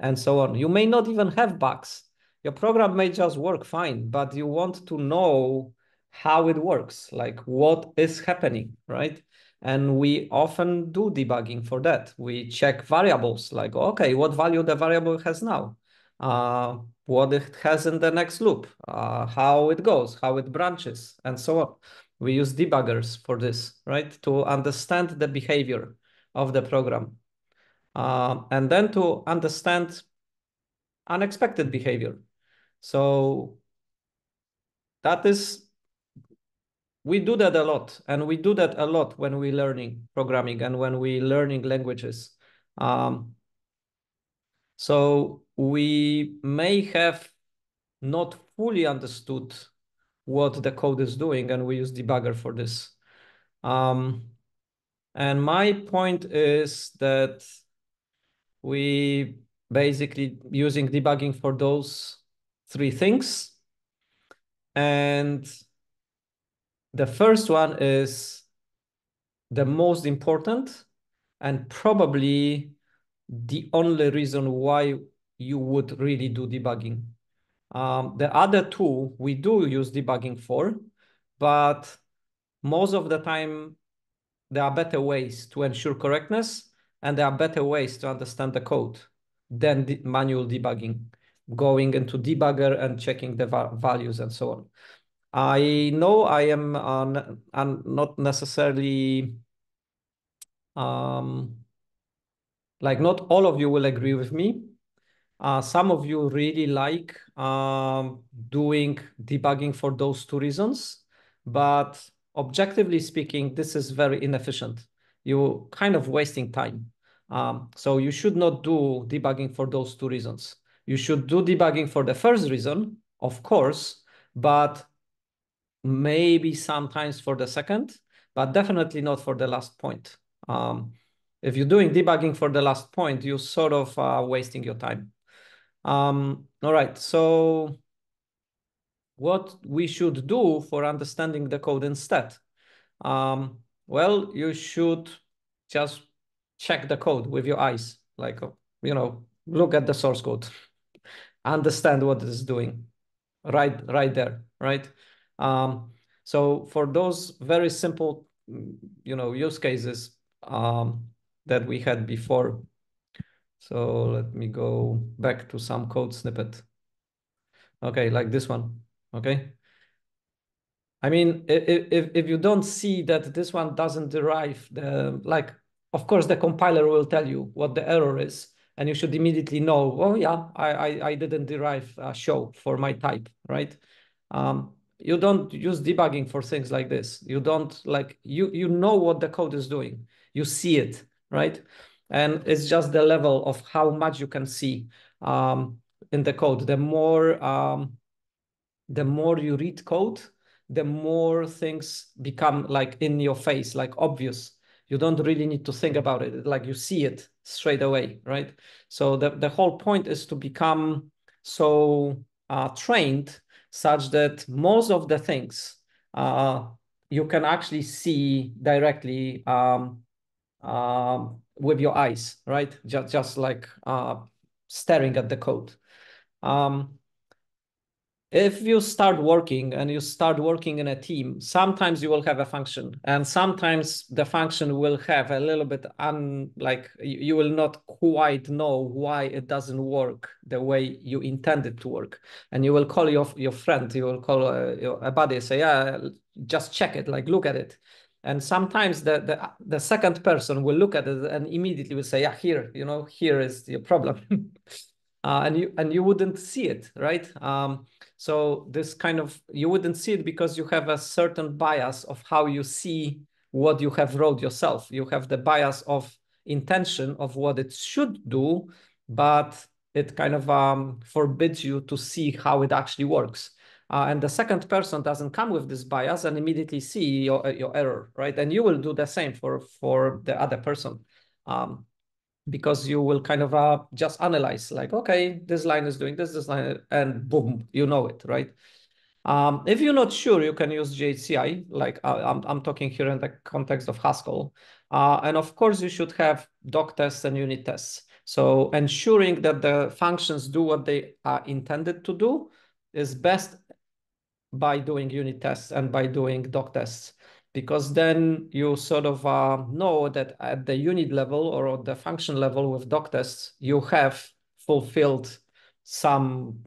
and so on. You may not even have bugs. Your program may just work fine, but you want to know how it works, like what is happening, right? And we often do debugging for that. We check variables like, okay, what value the variable has now? Uh, what it has in the next loop, uh, how it goes, how it branches, and so on. We use debuggers for this, right? To understand the behavior of the program. Uh, and then to understand unexpected behavior. So that is, we do that a lot. And we do that a lot when we're learning programming and when we're learning languages. Um, so we may have not fully understood what the code is doing, and we use debugger for this. Um, and my point is that we basically using debugging for those three things. And the first one is the most important and probably the only reason why you would really do debugging. Um, the other two we do use debugging for, but most of the time there are better ways to ensure correctness and there are better ways to understand the code than manual debugging, going into debugger and checking the va values and so on. I know I am uh, not necessarily um, like not all of you will agree with me. Uh, some of you really like um, doing debugging for those two reasons, but objectively speaking, this is very inefficient. You're kind of wasting time. Um, so you should not do debugging for those two reasons. You should do debugging for the first reason, of course, but maybe sometimes for the second, but definitely not for the last point. Um, if you're doing debugging for the last point, you're sort of are wasting your time. Um, all right, so what we should do for understanding the code instead? Um, well, you should just check the code with your eyes, like, you know, look at the source code, understand what it is doing right, right there, right? Um, so for those very simple, you know, use cases um, that we had before, So let me go back to some code snippet. Okay, like this one, okay? I mean, if, if, if you don't see that this one doesn't derive the, like, of course, the compiler will tell you what the error is, and you should immediately know, oh yeah, I, I, I didn't derive a show for my type, right? Um, you don't use debugging for things like this. You don't like, you, you know what the code is doing. You see it, right? And it's just the level of how much you can see um, in the code. The more, um, the more you read code, the more things become like in your face, like obvious. You don't really need to think about it. Like you see it straight away, right? So the, the whole point is to become so uh, trained such that most of the things uh, you can actually see directly um, uh, with your eyes, right? Just, just like uh, staring at the code. Um, if you start working and you start working in a team, sometimes you will have a function and sometimes the function will have a little bit un like you will not quite know why it doesn't work the way you intended to work. And you will call your, your friend, you will call uh, your, a buddy, say, yeah, just check it, like look at it. And sometimes the, the, the second person will look at it and immediately will say, yeah, here, you know, here is the problem. uh, and you and you wouldn't see it, right? Um, so this kind of, you wouldn't see it because you have a certain bias of how you see what you have wrote yourself. You have the bias of intention of what it should do, but it kind of um, forbids you to see how it actually works. Uh, and the second person doesn't come with this bias and immediately see your, your error, right? And you will do the same for, for the other person. Um, because you will kind of uh, just analyze like, okay, this line is doing this, this line, and boom, you know it, right? Um, if you're not sure, you can use GHCI, like uh, I'm, I'm talking here in the context of Haskell. Uh, and of course, you should have doc tests and unit tests. So ensuring that the functions do what they are intended to do is best by doing unit tests and by doing doc tests because then you sort of uh, know that at the unit level or at the function level with doc tests, you have fulfilled some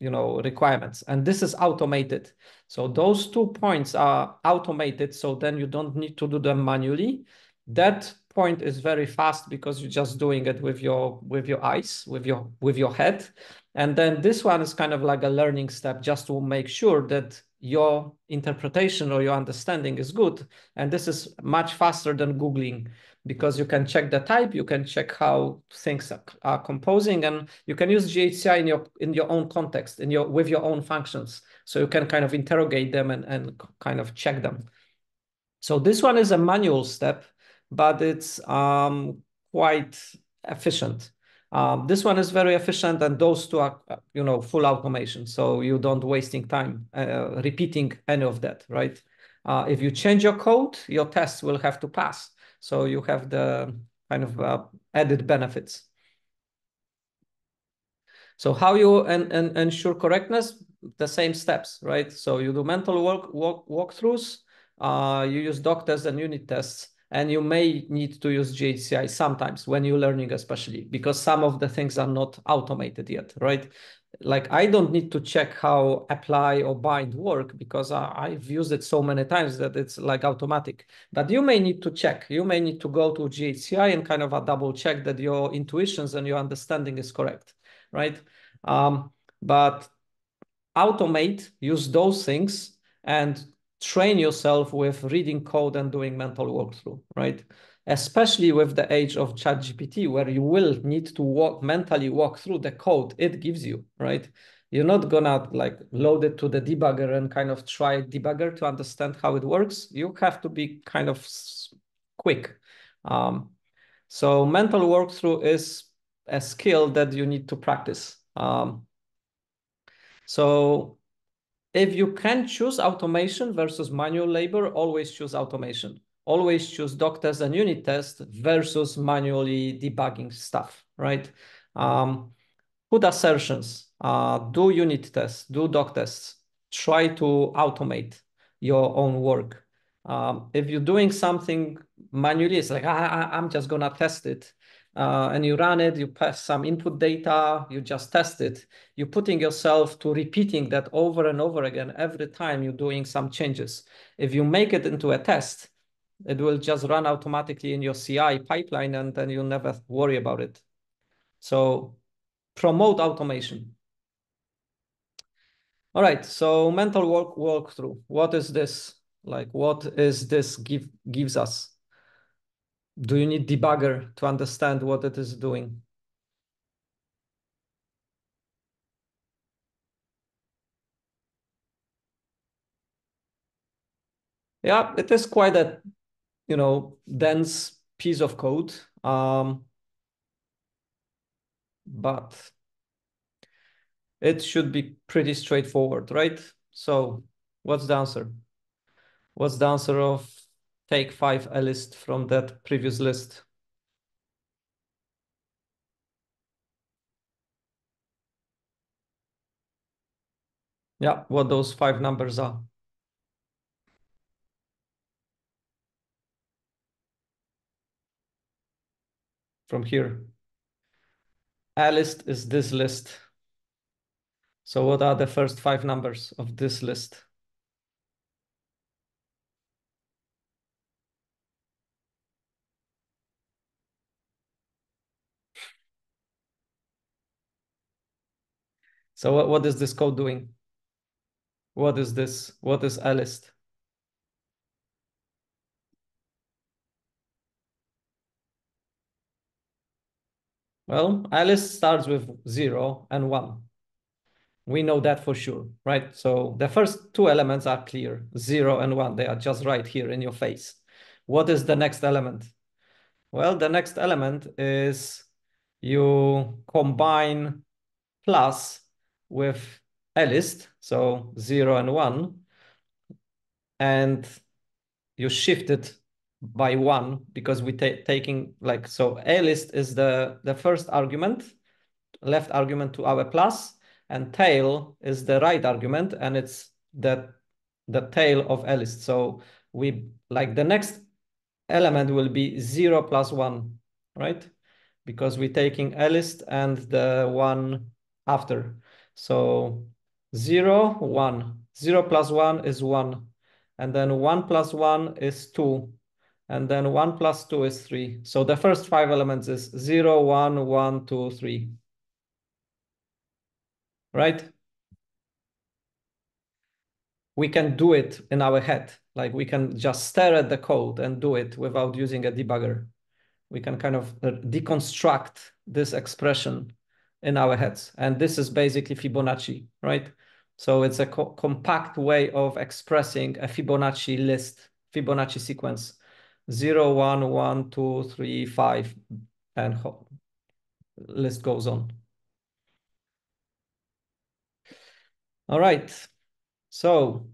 you know requirements. And this is automated. So those two points are automated so then you don't need to do them manually. That point is very fast because you're just doing it with your with your eyes with your with your head and then this one is kind of like a learning step just to make sure that your interpretation or your understanding is good. And this is much faster than Googling because you can check the type, you can check how things are composing, and you can use GHCI in your in your own context, in your with your own functions. So you can kind of interrogate them and, and kind of check them. So this one is a manual step, but it's um, quite efficient. Um, this one is very efficient and those two are, you know, full automation. So you don't wasting time uh, repeating any of that, right? Uh, if you change your code, your tests will have to pass. So you have the kind of uh, added benefits. So how you en en ensure correctness? The same steps, right? So you do mental work, walk walkthroughs, uh, you use doc tests and unit tests, and you may need to use GHCI sometimes when you're learning, especially because some of the things are not automated yet, right? Like I don't need to check how apply or bind work because I, have used it so many times that it's like automatic. But you may need to check. You may need to go to GHCI and kind of a double check that your intuitions and your understanding is correct, right? Um, but automate, use those things and train yourself with reading code and doing mental walkthrough, right? Especially with the age of ChatGPT, where you will need to walk mentally walk through the code it gives you, right? You're not gonna like load it to the debugger and kind of try debugger to understand how it works. You have to be kind of quick. Um, so mental walkthrough is a skill that you need to practice. Um, so if you can choose automation versus manual labor, always choose automation. Always choose doc test and unit test versus manually debugging stuff, right? Um, put assertions, uh, do unit tests, do doc tests, try to automate your own work. Um, if you're doing something manually, it's like, i I, am just gonna test it. Uh, and you run it, you pass some input data, you just test it. You're putting yourself to repeating that over and over again every time you're doing some changes. If you make it into a test, it will just run automatically in your CI pipeline and then you'll never worry about it. So promote automation. All right, so mental work walkthrough. What is this? Like, what is this give gives us? Do you need debugger to understand what it is doing? Yeah, it is quite a, you know, dense piece of code. Um, but it should be pretty straightforward, right? So what's the answer? What's the answer of take five a list from that previous list? Yeah, what those five numbers are. From here. A list is this list. So what are the first five numbers of this list? So what, what is this code doing? What is this? What is a list? Well, a list starts with zero and one. We know that for sure, right? So the first two elements are clear, zero and one. They are just right here in your face. What is the next element? Well, the next element is you combine plus with a list, so zero and one, and you shift it by one because we take taking like so a list is the the first argument left argument to our plus and tail is the right argument and it's the the tail of a list. So we like the next element will be zero plus one right? Because we're taking a list and the one after so zero one 0 plus 1 zero plus one is one and then one plus one is two and then 1 plus 2 is 3. So the first five elements is 0, 1, 1, 2, 3. Right? We can do it in our head. Like we can just stare at the code and do it without using a debugger. We can kind of uh, deconstruct this expression in our heads. And this is basically Fibonacci, right? So it's a co compact way of expressing a Fibonacci list, Fibonacci sequence. 0, 1, 1, 2, 3, 5, and list goes on. All right. So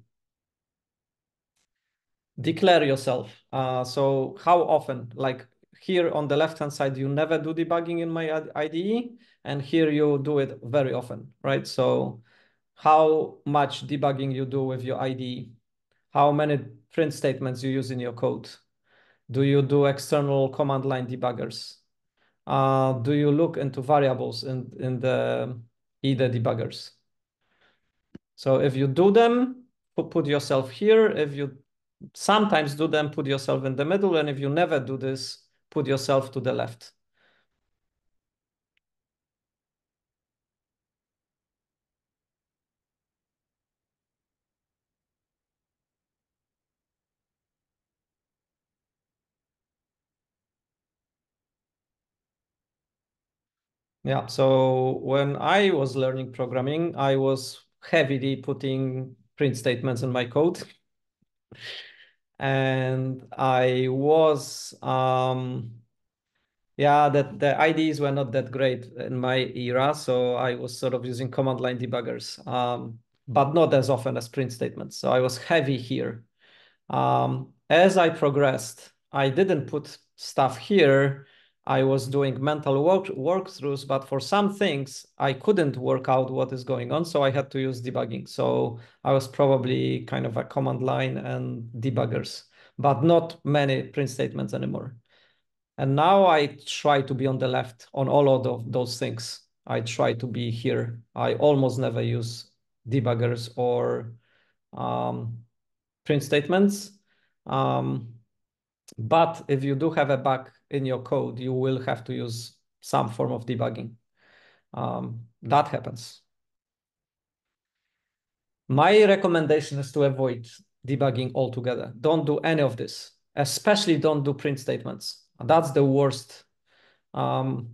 declare yourself. Uh, so how often? Like here on the left-hand side, you never do debugging in my IDE, and here you do it very often, right? So how much debugging you do with your IDE? How many print statements you use in your code? Do you do external command line debuggers? Uh, do you look into variables in, in the IDE debuggers? So if you do them, put yourself here. If you sometimes do them, put yourself in the middle. And if you never do this, put yourself to the left. Yeah, so when I was learning programming, I was heavily putting print statements in my code. And I was, um, yeah, that the IDEs were not that great in my era. So I was sort of using command line debuggers, um, but not as often as print statements. So I was heavy here. Um, as I progressed, I didn't put stuff here I was doing mental work walkthroughs, but for some things I couldn't work out what is going on, so I had to use debugging. So I was probably kind of a command line and debuggers, but not many print statements anymore. And now I try to be on the left on all of those things. I try to be here. I almost never use debuggers or um, print statements. Um, but if you do have a bug in your code, you will have to use some form of debugging. Um, that happens. My recommendation is to avoid debugging altogether. Don't do any of this, especially don't do print statements. That's the worst. Um,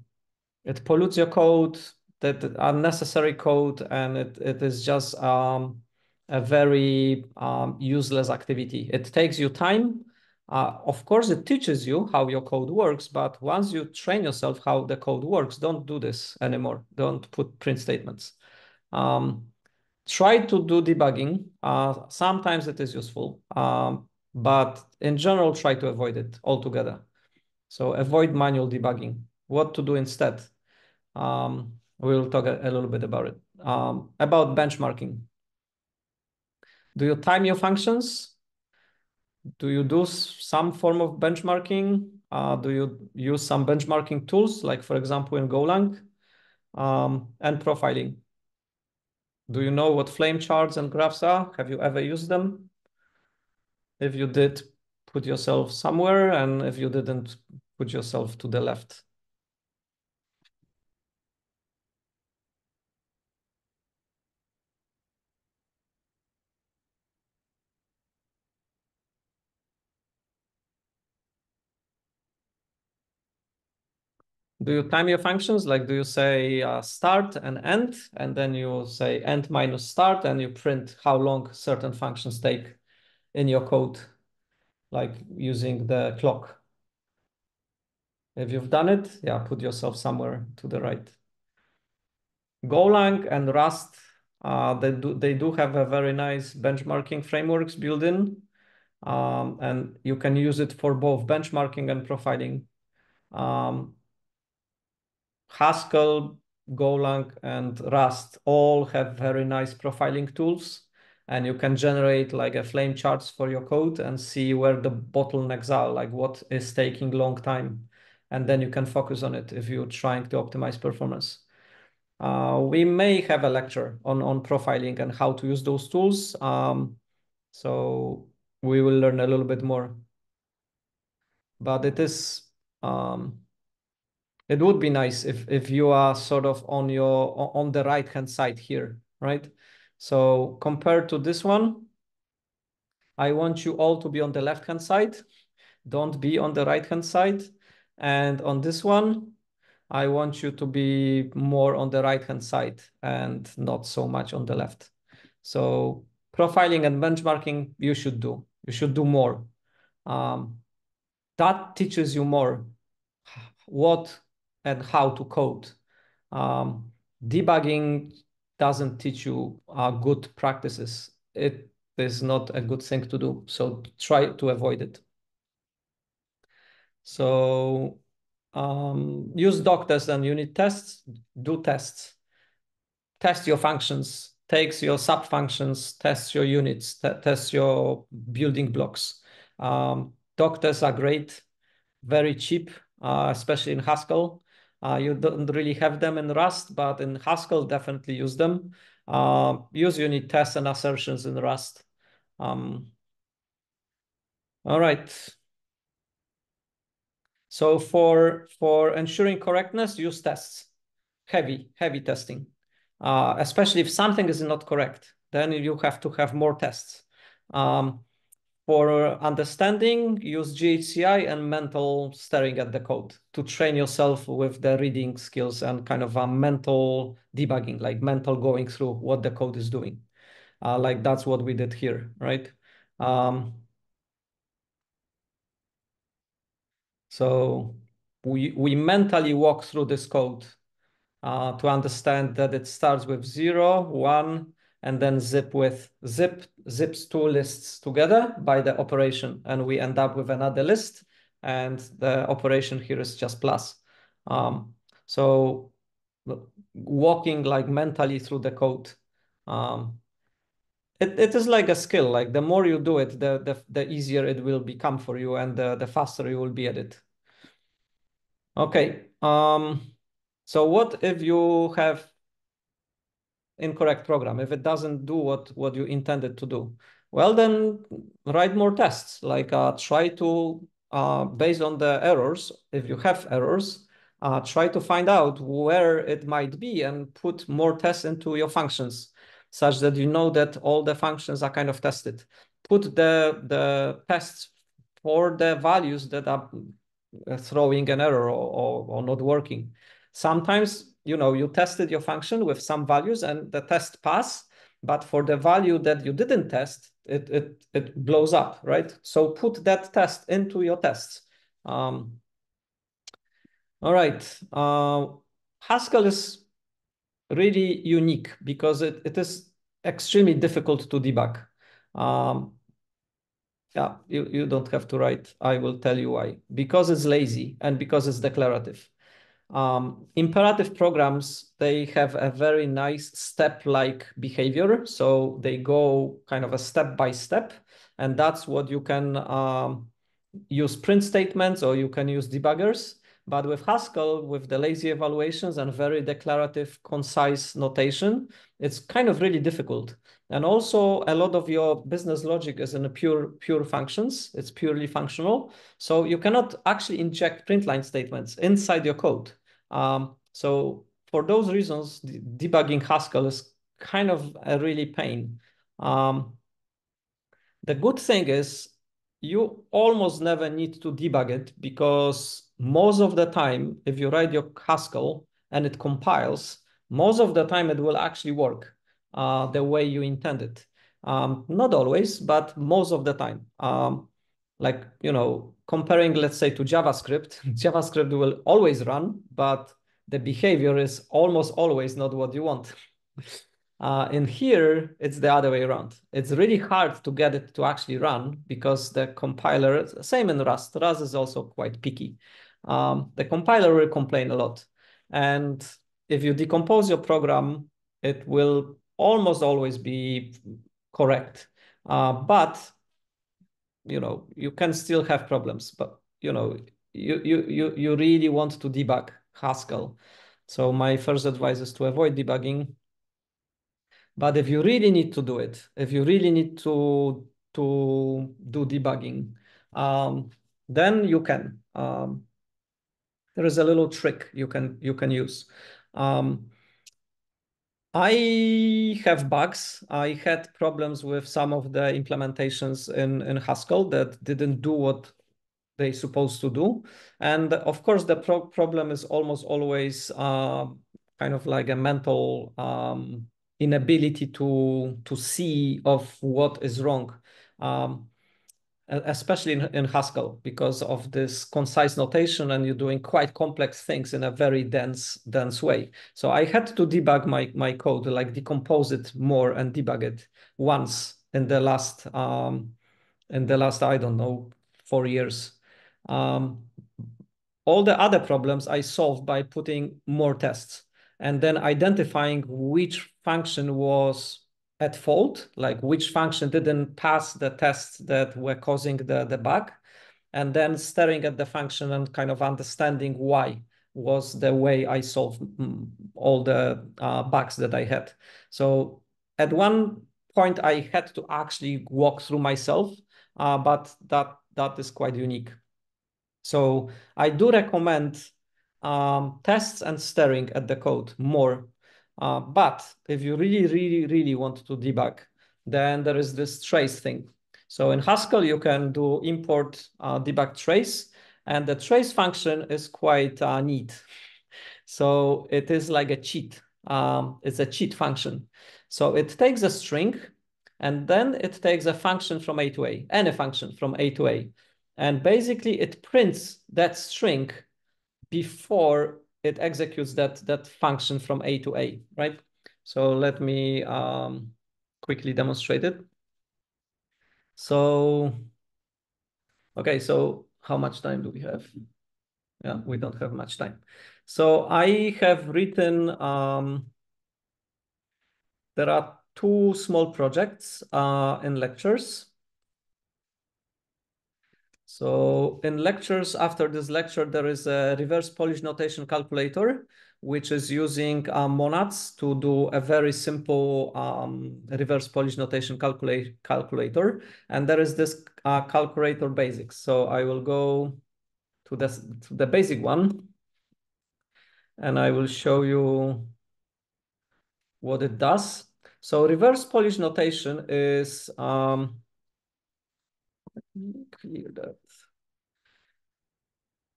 it pollutes your code, that unnecessary code, and it, it is just um, a very um, useless activity. It takes you time. Uh, of course, it teaches you how your code works, but once you train yourself how the code works, don't do this anymore. Don't put print statements. Um, try to do debugging. Uh, sometimes it is useful, um, but in general, try to avoid it altogether. So avoid manual debugging. What to do instead? Um, we'll talk a, a, little bit about it. Um, about benchmarking. Do you time your functions? Do you do some form of benchmarking? Uh, do you use some benchmarking tools, like for example in Golang? Um, and profiling. Do you know what flame charts and graphs are? Have you ever used them? If you did, put yourself somewhere, and if you didn't, put yourself to the left. Do you time your functions? Like, do you say uh, start and end, and then you say end minus start, and you print how long certain functions take in your code, like using the clock? If you've done it, yeah, put yourself somewhere to the right. Golang and Rust, uh, they do they do have a very nice benchmarking frameworks built in, um, and you can use it for both benchmarking and profiling. Um, Haskell, Golang, and Rust all have very nice profiling tools. And you can generate like a flame charts for your code and see where the bottlenecks are, like what is taking long time. And then you can focus on it if you're trying to optimize performance. Uh, we may have a lecture on, on profiling and how to use those tools. Um, so we will learn a little bit more. But it is um, it would be nice if if you are sort of on your on the right hand side here, right? So compared to this one, I want you all to be on the left hand side. Don't be on the right hand side. And on this one, I want you to be more on the right hand side and not so much on the left. So profiling and benchmarking, you should do. You should do more. Um, that teaches you more what and how to code. Um, debugging doesn't teach you uh, good practices. It is not a good thing to do. So try to avoid it. So um, use doc tests and unit tests, do tests, test your functions, takes your sub functions, test your units, test your building blocks. Um, are great, very cheap, uh, especially in Haskell. Uh, you don't really have them in Rust, but in Haskell, definitely use them. Uh, use unit tests and assertions in Rust. Um, all right. So for, for ensuring correctness, use tests. Heavy, heavy testing. Uh, especially if something is not correct, then you have to have more tests. Um, for understanding, use GHCI and mental staring at the code to train yourself with the reading skills and kind of a mental debugging, like mental going through what the code is doing. Uh, like that's what we did here, right? Um, so we, we mentally walk through this code uh, to understand that it starts with zero, one, and then zip with zip zips two lists together by the operation and we end up with another list and the operation here is just plus um, so walking like mentally through the code um, it, it is like a skill like the more you do it the, the, the easier it will become for you and the, the faster you will be at it Okay. Um, so what if you have incorrect program, if it doesn't do what, what you intended to do? Well, then write more tests, like uh, try to, uh, based on the errors, if you have errors, uh, try to find out where it might be and put more tests into your functions such that you know that all the functions are kind of tested. Put the, the tests for the values that are throwing an error or, or, or not working. Sometimes, you know, you tested your function with some values and the test pass, but for the value that you didn't test, it, it, it blows up, right? So put that test into your tests. Um, all right. Uh, Haskell is really unique because it, it is extremely difficult to debug. Um, yeah, you, you don't have to write. I will tell you why. Because it's lazy and because it's declarative. Um, imperative programs, they have a very nice step-like behavior. So they go kind of a step by step. And that's what you can um, use print statements or you can use debuggers. But with Haskell, with the lazy evaluations and very declarative, concise notation, it's kind of really difficult. And also a lot of your business logic is in a pure, pure functions. It's purely functional. So you cannot actually inject print line statements inside your code. Um, so for those reasons, debugging Haskell is kind of a really pain. Um, the good thing is you almost never need to debug it because most of the time, if you write your Haskell and it compiles, most of the time it will actually work uh, the way you intended. Um, not always, but most of the time. Um, like, you know, comparing, let's say, to JavaScript, JavaScript will always run, but the behavior is almost always not what you want. Uh, and here, it's the other way around. It's really hard to get it to actually run because the compiler, same in Rust, Rust is also quite picky. Um, the compiler will complain a lot. And if you decompose your program, it will almost always be correct. Uh, but, you know, you can still have problems, but, you know, you, you, you, you really want to debug Haskell. So my first advice is to avoid debugging but if you really need to do it, if you really need to to do debugging, um, then you can. Um, there is a little trick you can you can use. Um, I have bugs. I had problems with some of the implementations in, in Haskell that didn't do what they supposed to do. And of course, the pro problem is almost always uh, kind of like a mental um, inability to to see of what is wrong, um, especially in, in Haskell because of this concise notation and you're doing quite complex things in a very dense dense way. So I had to debug my my code, like decompose it more and debug it once in the last um, in the last I don't know four years. Um, all the other problems I solved by putting more tests and then identifying which function was at fault, like which function didn't pass the tests that were causing the, the bug, and then staring at the function and kind of understanding why was the way I solved mm, all the uh, bugs that I had. So at one point, I had to actually walk through myself, uh, but that that is quite unique. So I do recommend um, tests and staring at the code more. Uh, but if you really, really, really want to debug, then there is this trace thing. So in Haskell, you can do import uh, debug trace, and the trace function is quite uh, neat. So it is like a cheat. Um, it's a cheat function. So it takes a string, and then it takes a function from A to A, any function from A to A. And basically, it prints that string before it executes that, that function from A to A, right? So let me um, quickly demonstrate it. So, okay, so how much time do we have? Yeah, we don't have much time. So I have written, um, there are two small projects uh, in lectures. So in lectures, after this lecture, there is a reverse Polish notation calculator, which is using uh, monads to do a very simple um, reverse Polish notation calculate calculator. And there is this uh, calculator basics. So I will go to, this, to the basic one, and I will show you what it does. So reverse Polish notation is um, clear that.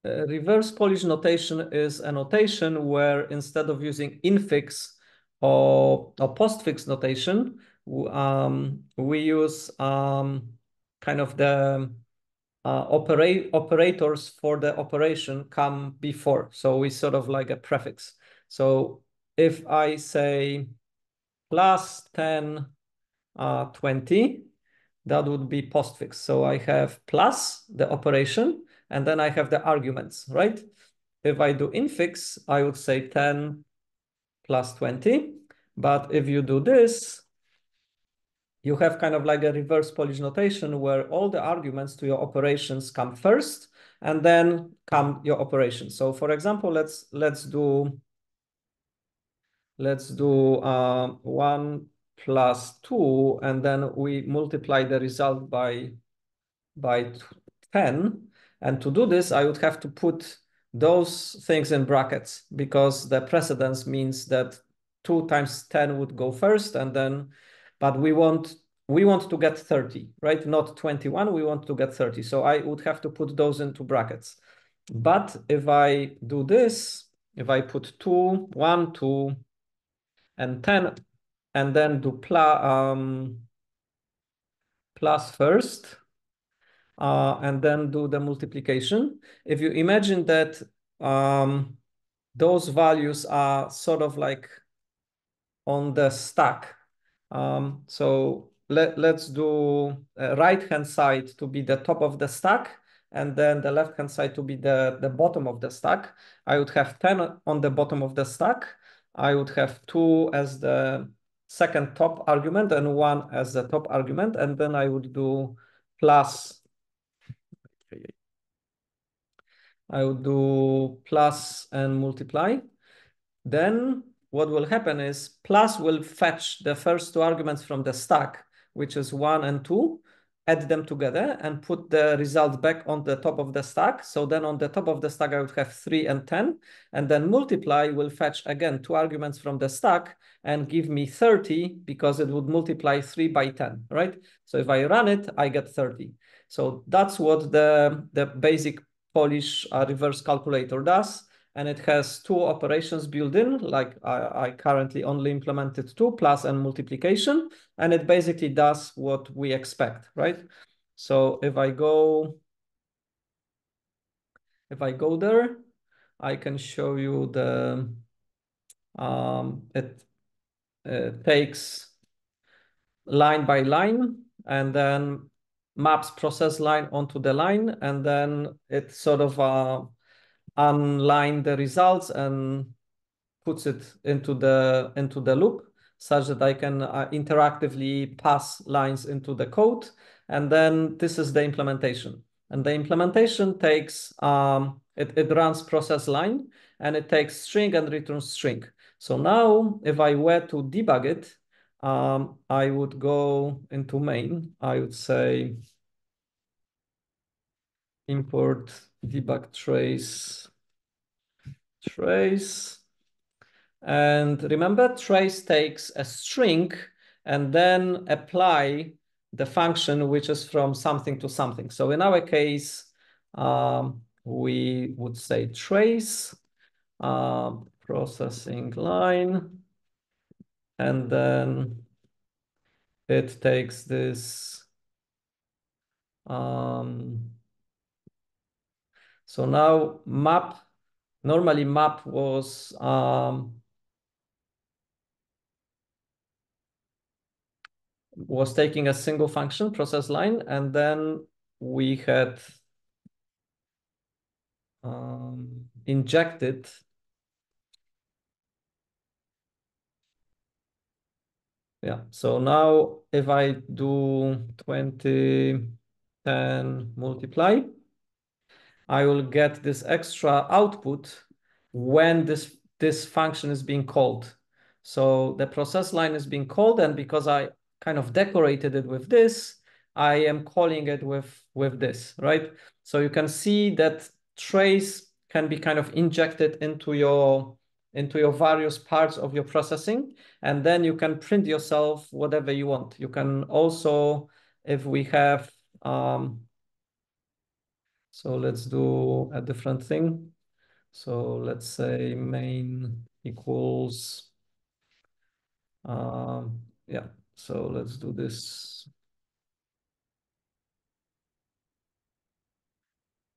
Uh, reverse Polish notation is a notation where instead of using infix or, or postfix notation, um, we use um, kind of the uh, operate operators for the operation come before. So we sort of like a prefix. So if I say plus 10, uh, 20, that would be postfix. So I have plus the operation, and then I have the arguments, right? If I do infix, I would say 10 plus 20. But if you do this, you have kind of like a reverse Polish notation where all the arguments to your operations come first and then come your operations. So for example, let's let's do let's do uh, one plus two, and then we multiply the result by by 10. And to do this, I would have to put those things in brackets because the precedence means that 2 times 10 would go first and then, but we want we want to get 30, right? Not 21, we want to get 30. So I would have to put those into brackets. But if I do this, if I put 2, 1, 2, and 10, and then do um, plus first, uh, and then do the multiplication. If you imagine that um, those values are sort of like on the stack. Um, so let, let's do uh, right-hand side to be the top of the stack, and then the left-hand side to be the, the bottom of the stack. I would have 10 on the bottom of the stack. I would have 2 as the second top argument and 1 as the top argument, and then I would do plus I would do plus and multiply. Then what will happen is plus will fetch the first two arguments from the stack, which is one and two, add them together and put the result back on the top of the stack. So then on the top of the stack, I would have three and 10. And then multiply will fetch again two arguments from the stack and give me 30 because it would multiply three by 10, right? So if I run it, I get 30. So that's what the, the basic Polish uh, reverse calculator does. And it has two operations built in, like I, I, currently only implemented two, plus and multiplication. And it basically does what we expect, right? So if I go, if I go there, I can show you the, um, it, it takes line by line and then maps process line onto the line, and then it sort of uh, unline the results and puts it into the into the loop such that I can uh, interactively pass lines into the code. And then this is the implementation. And the implementation takes, um, it, it runs process line and it takes string and returns string. So now if I were to debug it, um, I would go into main. I would say import debug trace trace. And remember, trace takes a string and then apply the function which is from something to something. So in our case, um, we would say trace uh, processing line and then it takes this um, so now map, normally map was um, was taking a single function process line and then we had um, injected Yeah, so now if I do 20, 10 multiply, I will get this extra output when this, this function is being called. So the process line is being called, and because I kind of decorated it with this, I am calling it with, with this, right? So you can see that trace can be kind of injected into your into your various parts of your processing, and then you can print yourself whatever you want. You can also, if we have, um, so let's do a different thing. So let's say main equals, um, yeah, so let's do this.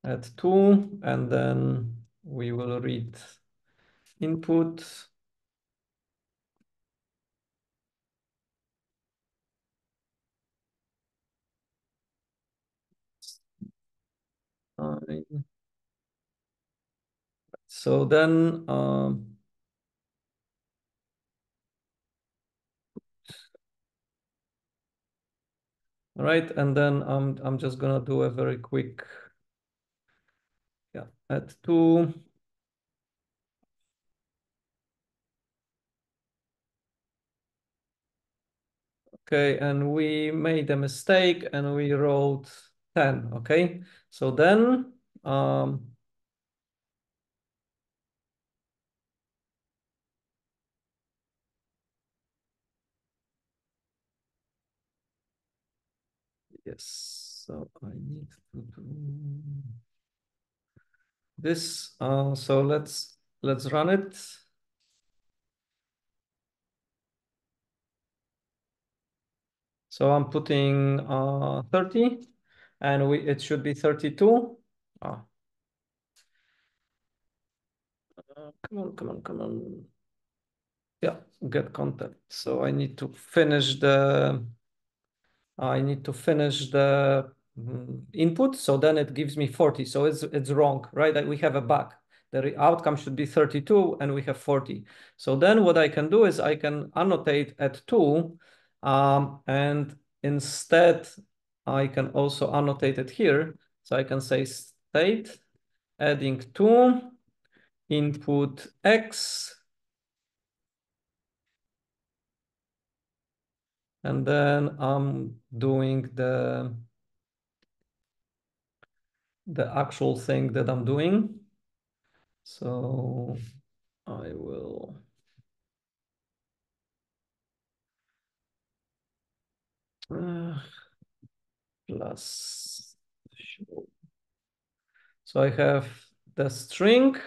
At two, and then we will read input. Fine. So then, um, all right, and then I'm I'm just gonna do a very quick, yeah, at two. Okay, and we made a mistake and we wrote 10, okay? So then, um, yes, so I need to do this. Uh, so let's let's run it. So I'm putting uh, 30 and we it should be 32. Oh. Come on, come on, come on. Yeah, get content. So I need to finish the I need to finish the mm, input. So then it gives me 40. So it's it's wrong, right? We have a bug. The outcome should be 32 and we have 40. So then what I can do is I can annotate at 2 um, and instead I can also annotate it here. So I can say state adding 2 input x and then I'm doing the the actual thing that I'm doing. So I will uh, plus show. So I have the string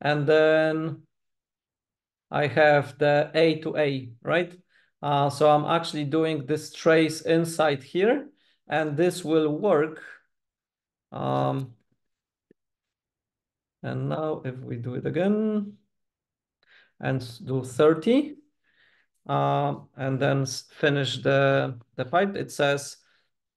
and then I have the A to A, right? Uh, so I'm actually doing this trace inside here and this will work. Um, and now if we do it again and do 30 uh, and then finish the, the pipe, it says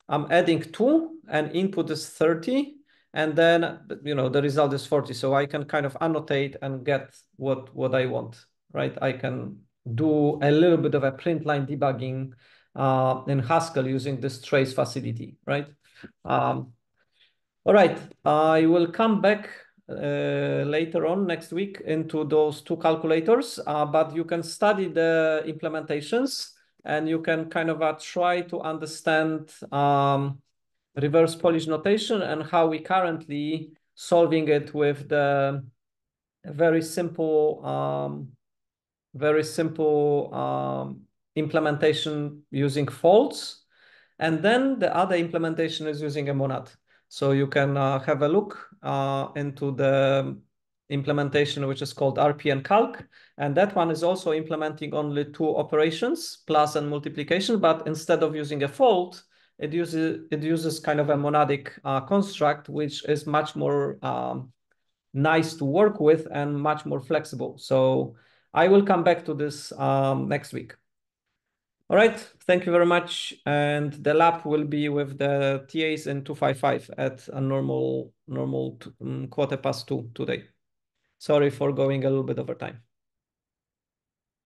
I'm adding two and input is 30 and then you know the result is 40 so i can kind of annotate and get what what i want right? I can do a little bit of a print line debugging uh, in haskell using this trace facility right? Um, all right. I will come back uh, later on next week into those two calculators uh, but you can study the implementations and you can kind of uh, try to understand um, reverse Polish notation and how we currently solving it with the very simple, um, very simple um, implementation using folds. And then the other implementation is using a monad. So you can uh, have a look uh, into the implementation, which is called RPN calc. And that one is also implementing only two operations, plus and multiplication, but instead of using a fold, it uses it uses kind of a monadic uh, construct, which is much more um, nice to work with and much more flexible. So I will come back to this um, next week. All right, thank you very much. And the lab will be with the TAs in 255 at a normal, normal um, quarter past two today. Sorry for going a little bit over time.